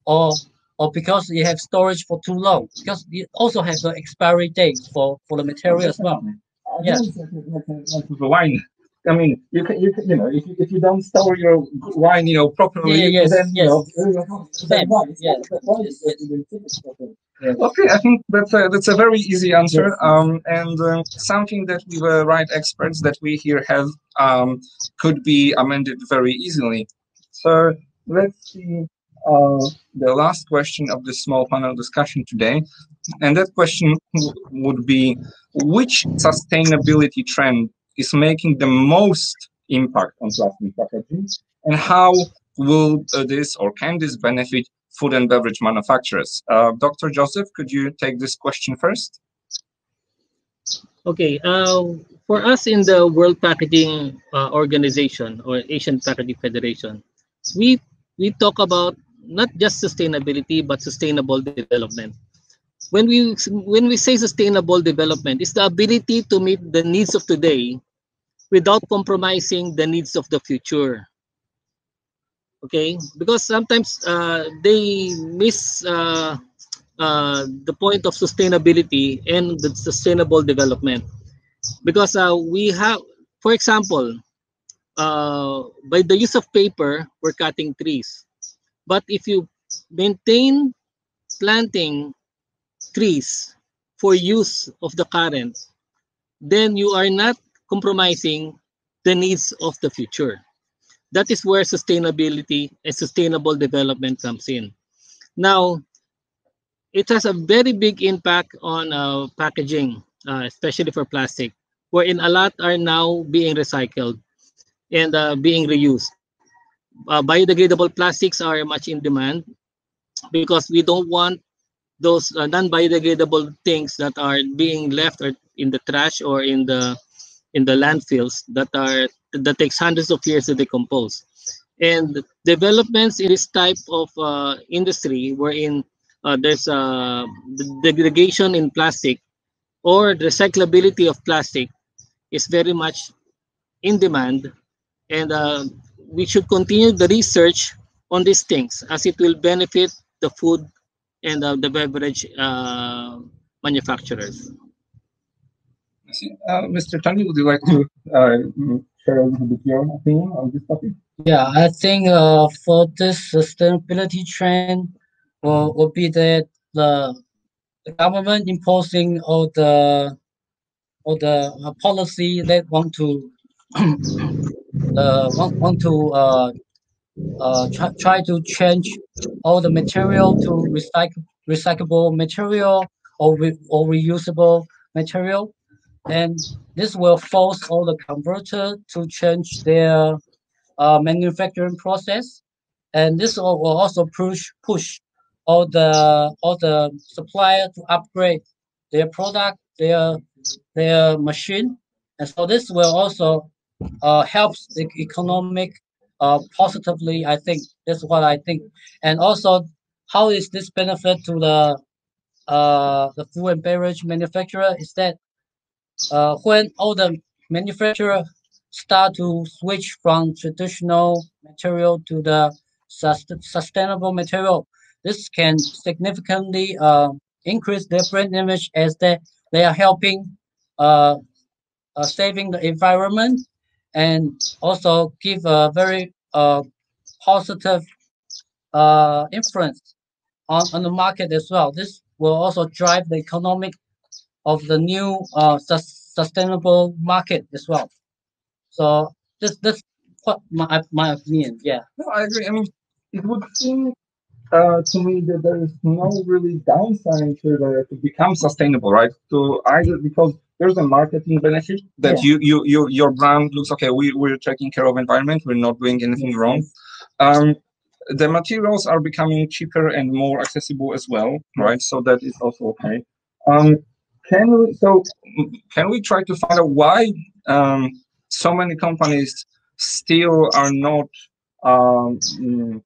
or or because you have storage for too long. Because you also have the expiry date for for the material as well. Uh, yeah. the wine I mean, you can, you can, you know, if you, if you don't store your wine, you know, properly, Yeah, yes, then you yes. know, Same, yeah. Okay, I think that's a, that's a very easy answer, um, and um, something that we were right experts that we here have um, could be amended very easily. So let's see uh, the last question of this small panel discussion today, and that question would be: Which sustainability trend is making the most impact on plastic packaging, and how will uh, this or can this benefit food and beverage manufacturers. Uh, Dr. Joseph, could you take this question first? Okay, uh, for us in the World Packaging uh, Organization or Asian Packaging Federation, we we talk about not just sustainability but sustainable development. When we when we say sustainable development, it's the ability to meet the needs of today without compromising the needs of the future. Okay, because sometimes uh, they miss uh, uh, the point of sustainability and the sustainable development. Because uh, we have for example uh, by the use of paper we're cutting trees. But if you maintain planting trees for use of the current then you are not compromising the needs of the future that is where sustainability and sustainable development comes in now it has a very big impact on uh, packaging, uh, especially for plastic, wherein a lot are now being recycled and uh, being reused. Uh, biodegradable plastics are much in demand because we don't want those uh, non-biodegradable things that are being left in the trash or in the in the landfills that are that takes hundreds of years to decompose. And developments in this type of uh, industry, wherein uh, there's uh, degradation in plastic or recyclability of plastic is very much in demand and uh, we should continue the research on these things as it will benefit the food and uh, the beverage uh, manufacturers. Uh, Mr. Tangi, would you like to uh, share a little bit your opinion on this topic? Yeah, I think uh, for this sustainability trend will, will be that the, the government imposing all the all the uh, policy that want to (clears throat) uh, want, want to uh, uh, try, try to change all the material to recycle recyclable material or re, or reusable material, and this will force all the converter to change their uh, manufacturing process, and this will, also push push all the all the supplier to upgrade their product, their their machine, and so this will also uh, helps the economic uh, positively. I think that's what I think. And also, how is this benefit to the uh, the food and beverage manufacturer? Is that uh, when all the manufacturer start to switch from traditional material to the sust- sustainable material, this can significantly uh, increase their brand image as they, they are helping uh, uh, saving the environment and also give a very uh, positive uh, influence on, on the market as well. This will also drive the economic of the new uh, sus- sustainable market as well. So this this what my my opinion. Yeah. No, I agree. I mean, it would seem uh, to me that there is no really downside to the to become sustainable, right? To either because there's a marketing benefit that you you you your brand looks okay. We we're taking care of environment. We're not doing anything wrong. Um, the materials are becoming cheaper and more accessible as well, right? So that is also okay. Um, can we so can we try to find out why um, so many companies still are not um, mm,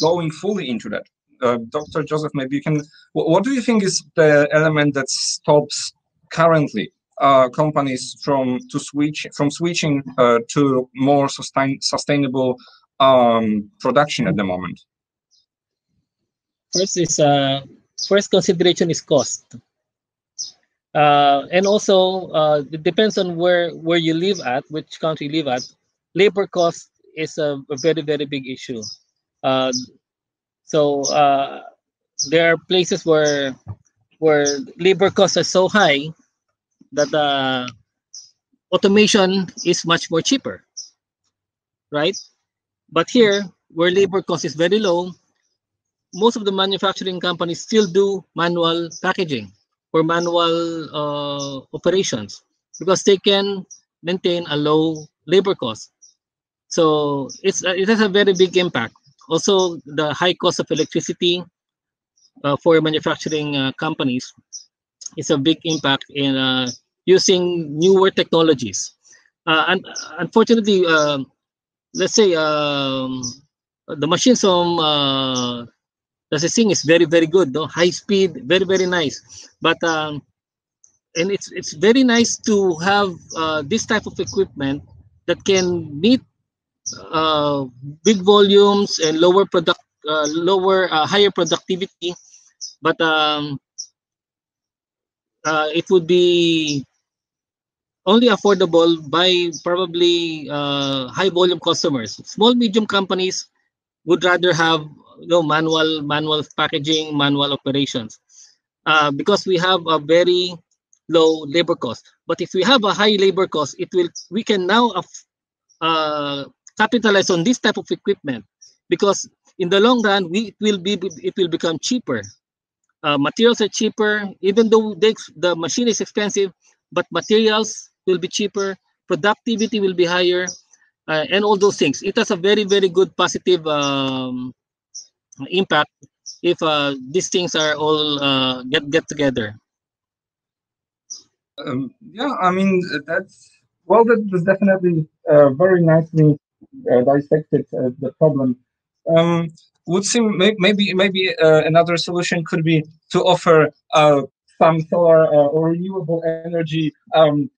going fully into that? Uh, Dr. Joseph, maybe you can. wh- What do you think is the element that stops currently uh, companies from to switch from switching uh, to more sustain, sustainable um, production at the moment? First is uh, first consideration is cost. Uh, and also uh, it depends on where where you live at, which country you live at. Labor cost is a, a very very big issue. Uh, so uh, there are places where where labor costs are so high that uh, automation is much more cheaper, right? But here, where labor cost is very low, most of the manufacturing companies still do manual packaging or manual uh, operations because they can maintain a low labor cost. So it's uh, it has a very big impact. Also, the high cost of electricity uh, for manufacturing uh, companies is a big impact in uh, using newer technologies. Uh, and unfortunately, let's say um, the machines from the thing is very very good, no? high speed, very very nice. But um, and it's it's very nice to have uh, this type of equipment that can meet uh, big volumes and lower product, uh, lower uh, higher productivity. But um, uh, it would be only affordable by probably uh, high volume customers. Small medium companies would rather have you know manual manual packaging, manual operations, uh, because we have a very low labor cost. But if we have a high labor cost, it will we can now uh, capitalize on this type of equipment because in the long run we it will be it will become cheaper. Uh, materials are cheaper, even though the, the machine is expensive, but materials will be cheaper, productivity will be higher, uh, and all those things. It has a very, very good positive um, impact if uh, these things are all uh, get get together. Um, yeah, I mean that's well, that was definitely uh, very nicely uh, dissected uh, the problem. Um, would seem may- maybe maybe uh, another solution could be to offer some solar or renewable energy um,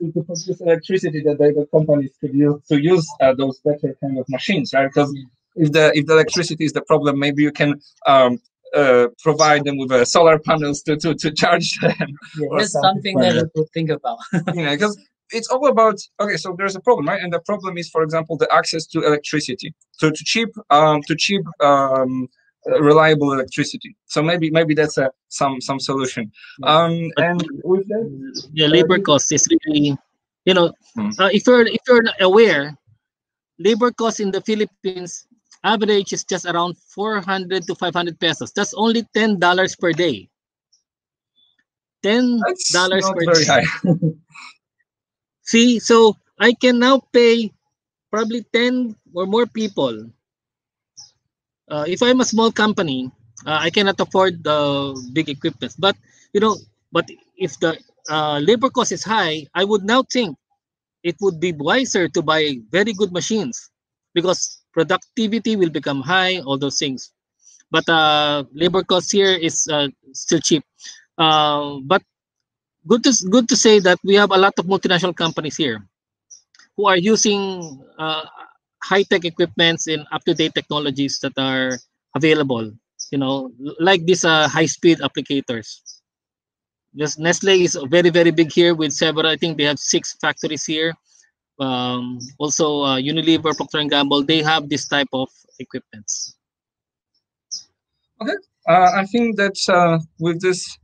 to, produce electricity that the companies could use to use uh, those better kind of machines, right? Because if the if the electricity is the problem, maybe you can um, uh, provide them with uh, solar panels to, to, to charge (laughs) them. Yeah, that's something like that we could think about. (laughs) you know, because it's all about okay. So there's a problem, right? And the problem is, for example, the access to electricity, to, to cheap, um, to cheap, um, uh, reliable electricity. So maybe maybe that's a some some solution. Um, and with that, The labor cost is really, you know, Hmm. uh, if you're if you're aware, labor cost in the Philippines average is just around 400 to 500 pesos. That's only ten dollars per day. Ten that's dollars not per very day. high. (laughs) See, so I can now pay probably 10 or more people. Uh, if I'm a small company, uh, I cannot afford the big equipment. But, you know, but if the uh, labor cost is high, I would now think it would be wiser to buy very good machines because productivity will become high, all those things. But uh, labor cost here is uh, still cheap. Uh, but good to good to say that we have a lot of multinational companies here who are using uh, high-tech equipments and up-to-date technologies that are available. You know, like these uh, high-speed applicators. This Nestle is very very big here with several. I think they have six factories here. Um, also, uh, Unilever, Procter and Gamble, they have this type of equipments. Okay, uh, I think that uh, with this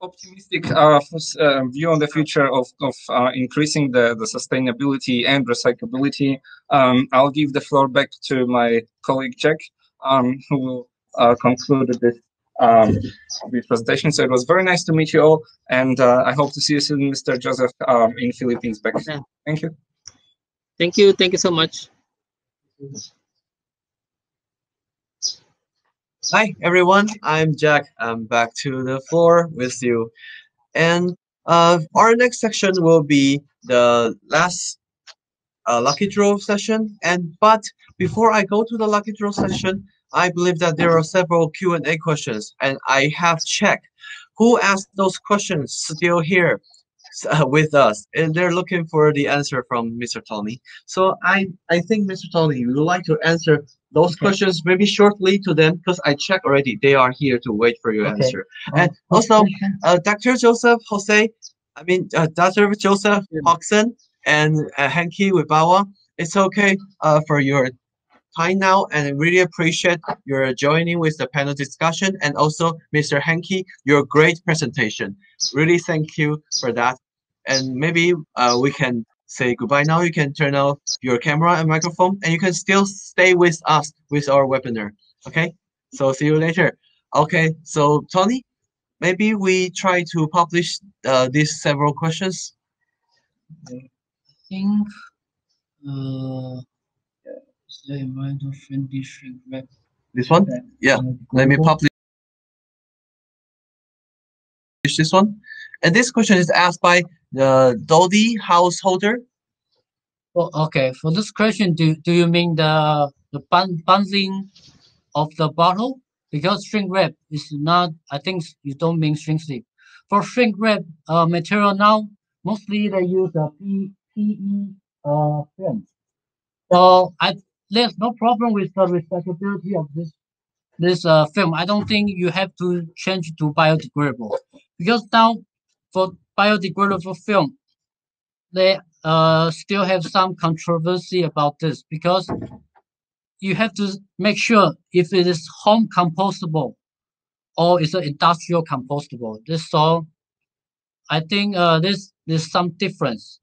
optimistic uh, uh, view on the future of, of uh, increasing the, the sustainability and recyclability, um, I'll give the floor back to my colleague Jack, um, who will uh, conclude this, um, this presentation. So it was very nice to meet you all, and uh, I hope to see you soon, Mr. Joseph, um, in Philippines back. Yeah. Thank you. Thank you. Thank you so much. Hi everyone, I'm Jack. I'm back to the floor with you. And uh, our next section will be the last uh, lucky draw session. And but before I go to the lucky draw session, I believe that there are several Q&A questions and I have checked who asked those questions still here (laughs) with us and they're looking for the answer from Mr. Tony. So I, I think Mr. Tony, you would like to answer those Okay. questions maybe shortly to them because I checked already. They are here to wait for your Okay. answer. Um, And also, uh, Dr. Joseph Jose, I mean, uh, Dr. Joseph Yeah. Hoxton and uh, Henky Wibawa, it's okay uh, for your time now, and really appreciate your joining with the panel discussion, and also Mr. Henky, your great presentation. Really thank you for that. And maybe uh, we can say goodbye now. You can turn off your camera and microphone, and you can still stay with us with our webinar. Okay, so see you later. Okay, so Tony, maybe we try to publish uh, these several questions. I think uh, the environmental friendly shrink wrap. This one, yeah. Let me publish this one. And this question is asked by the Dodi householder. Well, okay. For this question, do do you mean the the bun bundling of the bottle? Because shrink wrap is not. I think you don't mean shrink sleeve. For shrink wrap uh, material now, mostly they use a P, PE uh film. So I there's no problem with the recyclability of this this uh film. I don't think you have to change to biodegradable because now for biodegradable film, they uh still have some controversy about this because you have to make sure if it is home compostable or it's an industrial compostable. This so I think uh this there's some difference.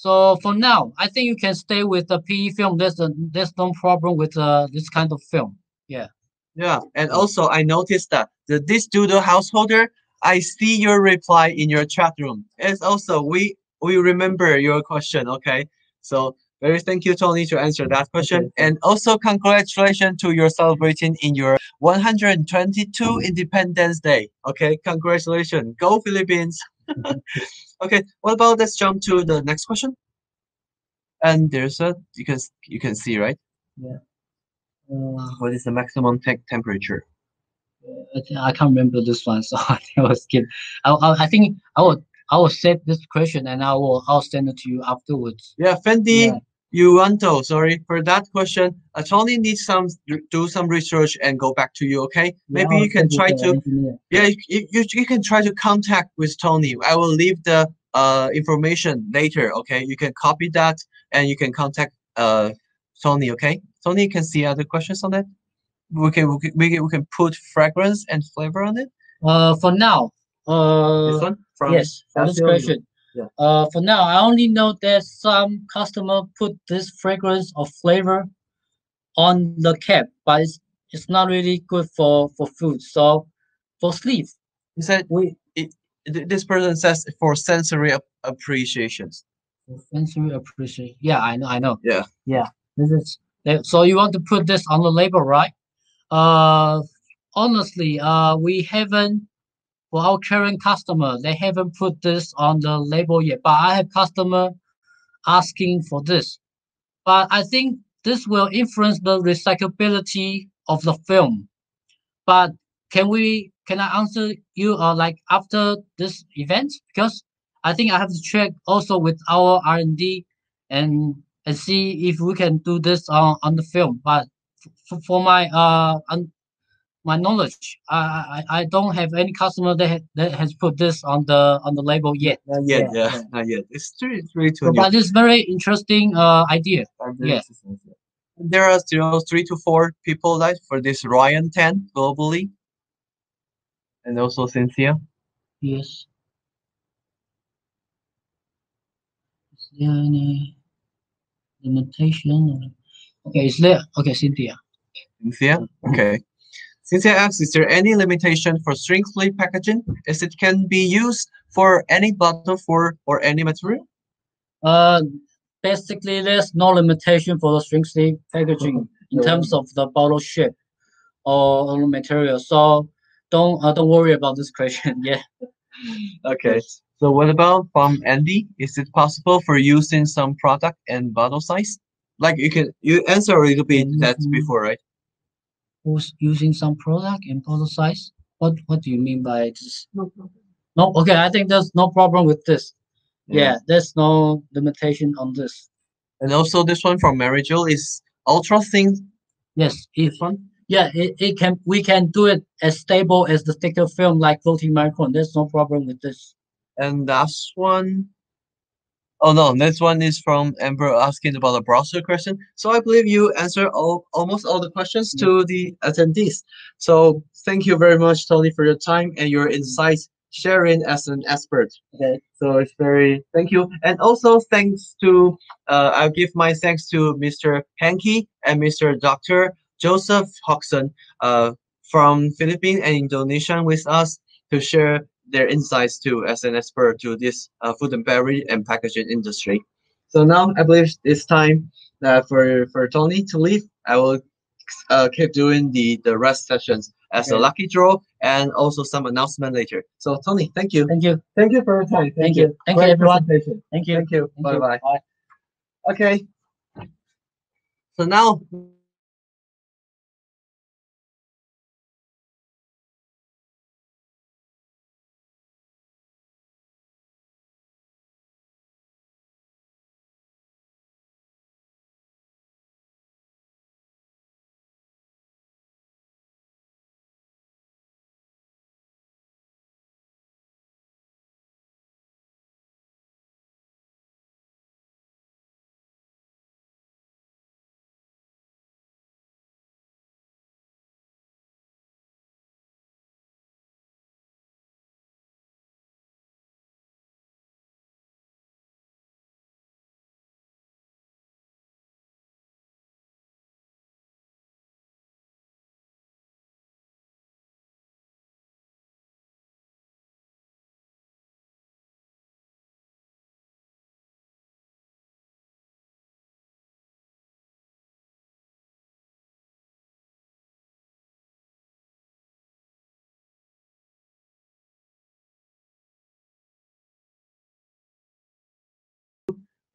So for now, I think you can stay with the PE film. There's a, there's no problem with uh this kind of film. Yeah, Yeah, and also I noticed that the this doodle householder, I see your reply in your chat room. It's also we we remember your question. Okay, so very thank you, Tony, to answer that question, okay. and also congratulations to your celebrating in your 122 Independence Day. Okay, congratulations, go Philippines. Okay, what about let's jump to the next question. And there's a you can you can see right. Uh, What is the maximum te- temperature? I, thi- I can't remember this one, (laughs) so I think I will skip. I, I, I think I will I will save this question and I will I'll send it to you afterwards. Yeah, Fendi Yeah. Yuanto, sorry for that question. Uh, Tony needs some do some research and go back to you. Okay, maybe you can try to engineer. yeah you, you you can try to contact with Tony. I will leave the uh information later. Okay, you can copy that and you can contact uh Tony. Okay, Tony can see other questions on that. We can we can, we can, we can put fragrance and flavor on it. Uh, for now, uh, This one from yes, for this question. Yeah. Uh, for now, I only know that some customer put this fragrance or flavor on the cap, but it's, it's not really good for for food. So for sleep, He said we th- this person says for sensory ap- appreciations. for sensory appreciation. Yeah, I know, I know. Yeah. Yeah, this is so you want to put this on the label, right? Uh, honestly, uh, we haven't for our current customer, they haven't put this on the label yet. But I have customer asking for this. But I think this will influence the recyclability of the film. But can we can I answer you uh, like after this event? Because I think I have to check also with our R and D and and see if we can do this on on the film. But for, for my uh un, my knowledge, I, I I don't have any customer that ha- that has put this on the on the label yet. Not yet, yeah, not yet. It's it's really too but it's very interesting uh idea. Yeah. There are still three to four people like for this Ryan 10 globally. And also Cynthia. Yes. Is there any limitation? Okay, is there okay, Cynthia? Cynthia? Okay. Cynthia asks, is there any limitation for shrink sleeve packaging? Is it can be used for any bottle for or any material? Uh, basically, there's no limitation for the shrink sleeve packaging in terms of the bottle shape or, material. So don't uh, don't worry about this question. (laughs) Yeah. Okay. So what about from Andy? Is it possible for using some product and bottle size? Like you can you answer a little bit that before, right? Who's using some product in bottle size? What What do you mean by this? No. problem. No, Okay, I think there's no problem with this. Yeah, there's no limitation on this. And also this one from Mary Jo is ultra thin. Yes, if one. yeah, it, it can we can do it as stable as the sticker film like floating micron. There's no problem with this. And last one. Oh no, next one is from Amber asking about a browser question. So I believe you answered all almost all the questions to the attendees. So thank you very much, Tony, for your time and your insights sharing as an expert. Okay. So it's very thank you. And also thanks to uh, I'll give my thanks to Mr. Henky and Mr. Dr. Joseph Hodgson uh, from Philippines and Indonesia with us to share their insights too as an expert to this uh, food and beverage and packaging industry. So now I believe it's time uh, for for Tony to leave. I will uh, keep doing the the rest sessions as a lucky draw and also some announcement later. So Tony, thank you. Thank you. Thank you for your time. Thank you. Thank you, Great everyone. presentation. Thank you. Thank you. Thank Bye you. bye. Bye. Okay. So now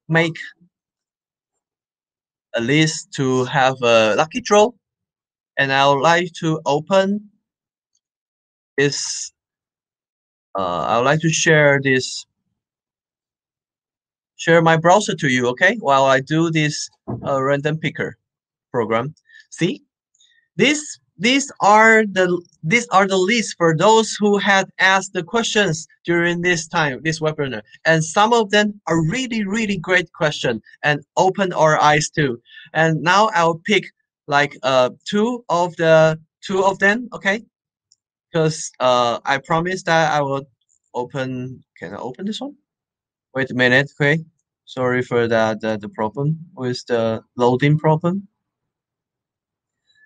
make a list to have a lucky draw and I would like to open this uh, I would like to share this share my browser to you okay while I do this uh, random picker program. See? This these are the these are the lists for those who had asked the questions during this time this webinar. And some of them are really really great question and open our eyes too. And now i'll pick like uh two of the two of them okay? Because uh i promised that i will open can i open this one? Wait a minute okay? Sorry for that the, the problem with the loading problem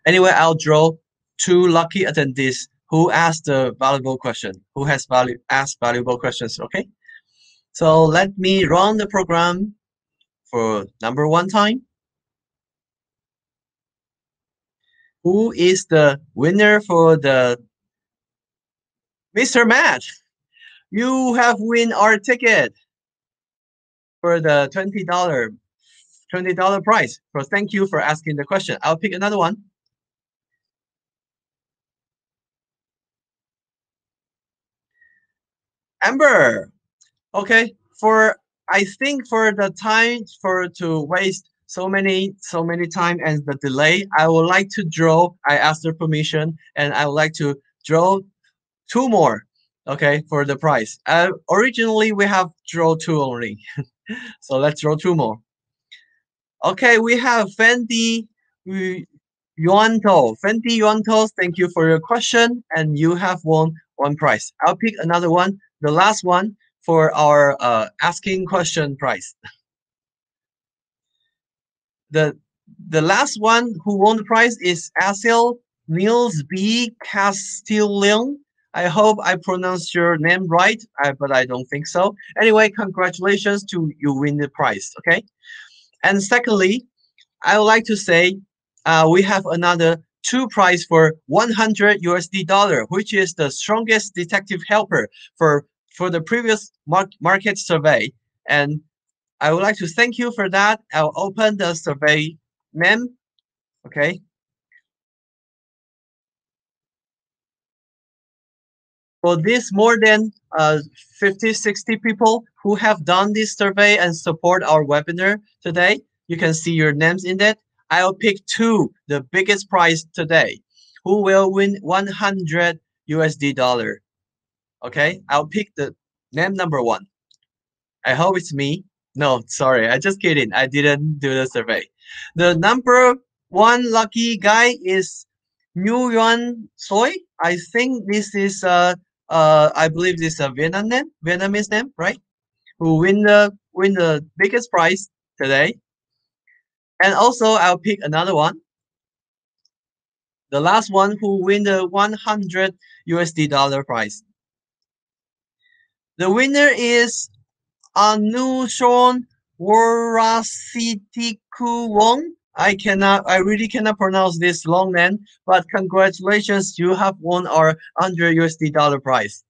Anyway, I'll draw two lucky attendees who asked the valuable question, who has value asked valuable questions. Okay. So let me run the program for number one time. Who is the winner for the Mr. Matt? You have win our ticket. for the twenty dollar twenty dollar price. So thank you for asking the question. I'll pick another one. Amber. Okay, for I think for the time for to waste so many so many time and the delay, I would like to draw. I asked the permission, and I would like to draw two more. Okay, for the price. Uh, originally we have draw two only, (laughs) so let's draw two more. Okay, we have Fendi Yu- Yuanto. Fendi Yuanto, thank you for your question, and you have won one prize. I'll pick another one, the last one for our uh, asking question price. (laughs) The the last one who won the prize is Asil Niels B. Castillon. I hope I pronounced your name right, uh, but I don't think so. Anyway, congratulations to you win the prize. Okay. And secondly, I would like to say uh, we have another two prize for 100 USD dollar, which is the strongest detective helper for for the previous mar- market survey. And I would like to thank you for that. I'll open the survey name. Okay. For this more than uh, 50, 60 people who have done this survey and support our webinar today, you can see your names in that. I'll pick two, the biggest prize today. Who will win 100 USD dollar? Okay, I'll pick the name number one. I hope it's me. No, sorry, I just kidding. I didn't do the survey. The number one lucky guy is New Yuan Soy. I think this is uh uh I believe this is a Vietnam name, Vietnamese name, right? Who win the win the biggest prize today. And also I'll pick another one. The last one who win the 100 USD dollar prize. The winner is Anushon Warasitiku Wong. I cannot, I really cannot pronounce this long name, but congratulations, you have won our 100 USD dollar prize.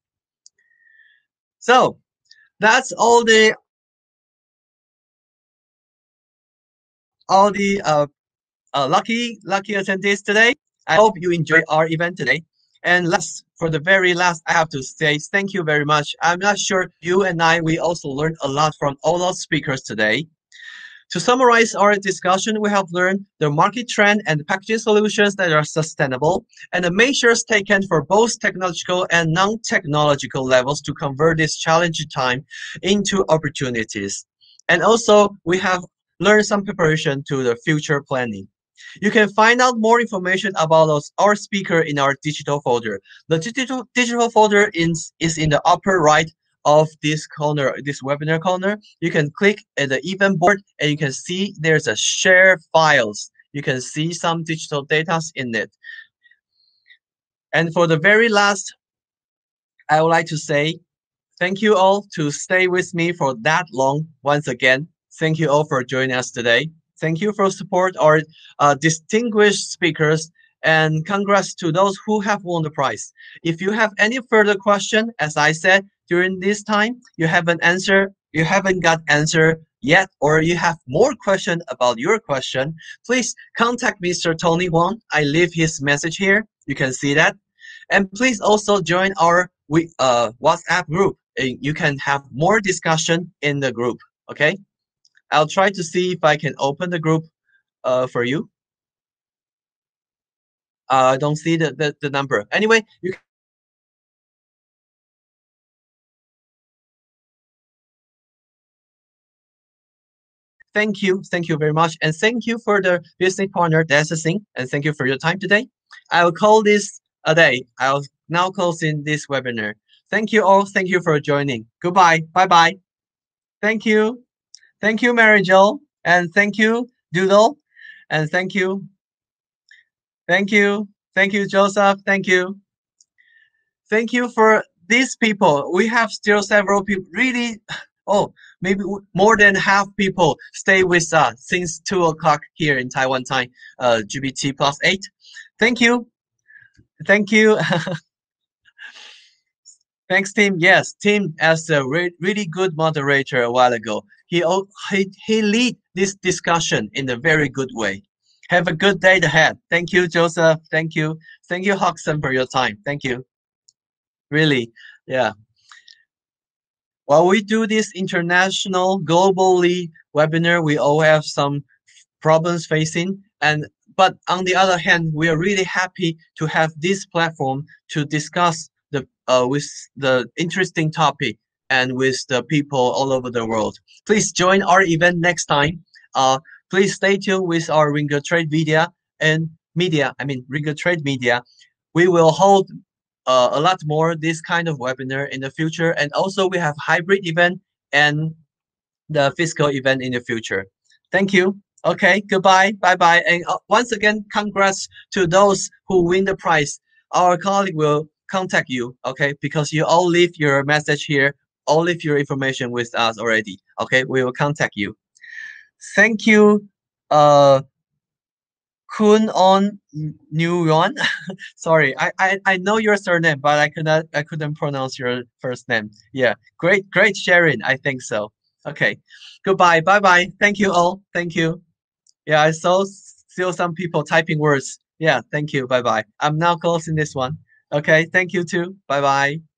So, that's all the all the uh, uh, lucky lucky attendees today. I hope you enjoy our event today. And last, for the very last, I have to say thank you very much. I'm not sure you and I, we also learned a lot from all those speakers today. To summarize our discussion, we have learned the market trend and packaging solutions that are sustainable and the measures taken for both technological and non-technological levels to convert this challenging time into opportunities. And also, we have learned some preparation to the future planning. You can find out more information about us, our speaker in our digital folder. The digital, digital folder is, is in the upper right of this corner, this webinar corner. You can click at the event board and you can see there's a share files. You can see some digital data in it. And for the very last, I would like to say thank you all to stay with me for that long. Once again, thank you all for joining us today. Thank you for support our uh, distinguished speakers and congrats to those who have won the prize. If you have any further question, as I said, during this time, you haven't answered, you haven't got answer yet, or you have more question about your question, please contact Mr. Tony Huang. I leave his message here. You can see that. And please also join our uh, WhatsApp group. You can have more discussion in the group. Okay. I'll try to see if I can open the group uh, for you. I uh, don't see the, the, the number. Anyway, you Thank you. Thank you very much. And thank you for the business partner, Dase-Sing. And thank you for your time today. I will call this a day. I'll now closing this webinar. Thank you all. Thank you for joining. Goodbye. Bye bye. Thank you. Thank you, Mary Jo. And thank you, Doodle. And thank you. Thank you. Thank you, Joseph. Thank you. Thank you for these people. We have still several people really, (sighs) oh, maybe more than half people stay with us since 2 o'clock here in Taiwan time, uh, GMT plus 8. Thank you. Thank you. (laughs) Thanks, Tim. Yes, Tim as a re really good moderator a while ago. He he he lead this discussion in a very good way. Have a good day ahead. Thank you, Joseph. Thank you. Thank you, Hodgson, for your time. Thank you. Really, yeah. While we do this international, globally webinar, we all have some problems facing. And but on the other hand, we are really happy to have this platform to discuss the uh, with the interesting topic and with the people all over the world. Please join our event next time. Uh, please stay tuned with our Ringier Trade Media and media. I mean Ringier Trade Media. We will hold uh, a lot more this kind of webinar in the future, and also we have hybrid event and the physical event in the future. Thank you. Okay, goodbye, bye bye, and uh, once again, congrats to those who win the prize. Our colleague will contact you, okay, because you all leave your message here, all leave your information with us already. Okay, we will contact you. Thank you, uh, Kun On New Yuan. (laughs) Sorry, I, I I know your surname, but I could not I couldn't pronounce your first name. Yeah, great great sharing. I think so. Okay, goodbye, bye bye. Thank you all. Thank you. Yeah, I saw still some people typing words. Yeah, thank you. Bye bye. I'm now closing this one. Okay, thank you too. Bye bye.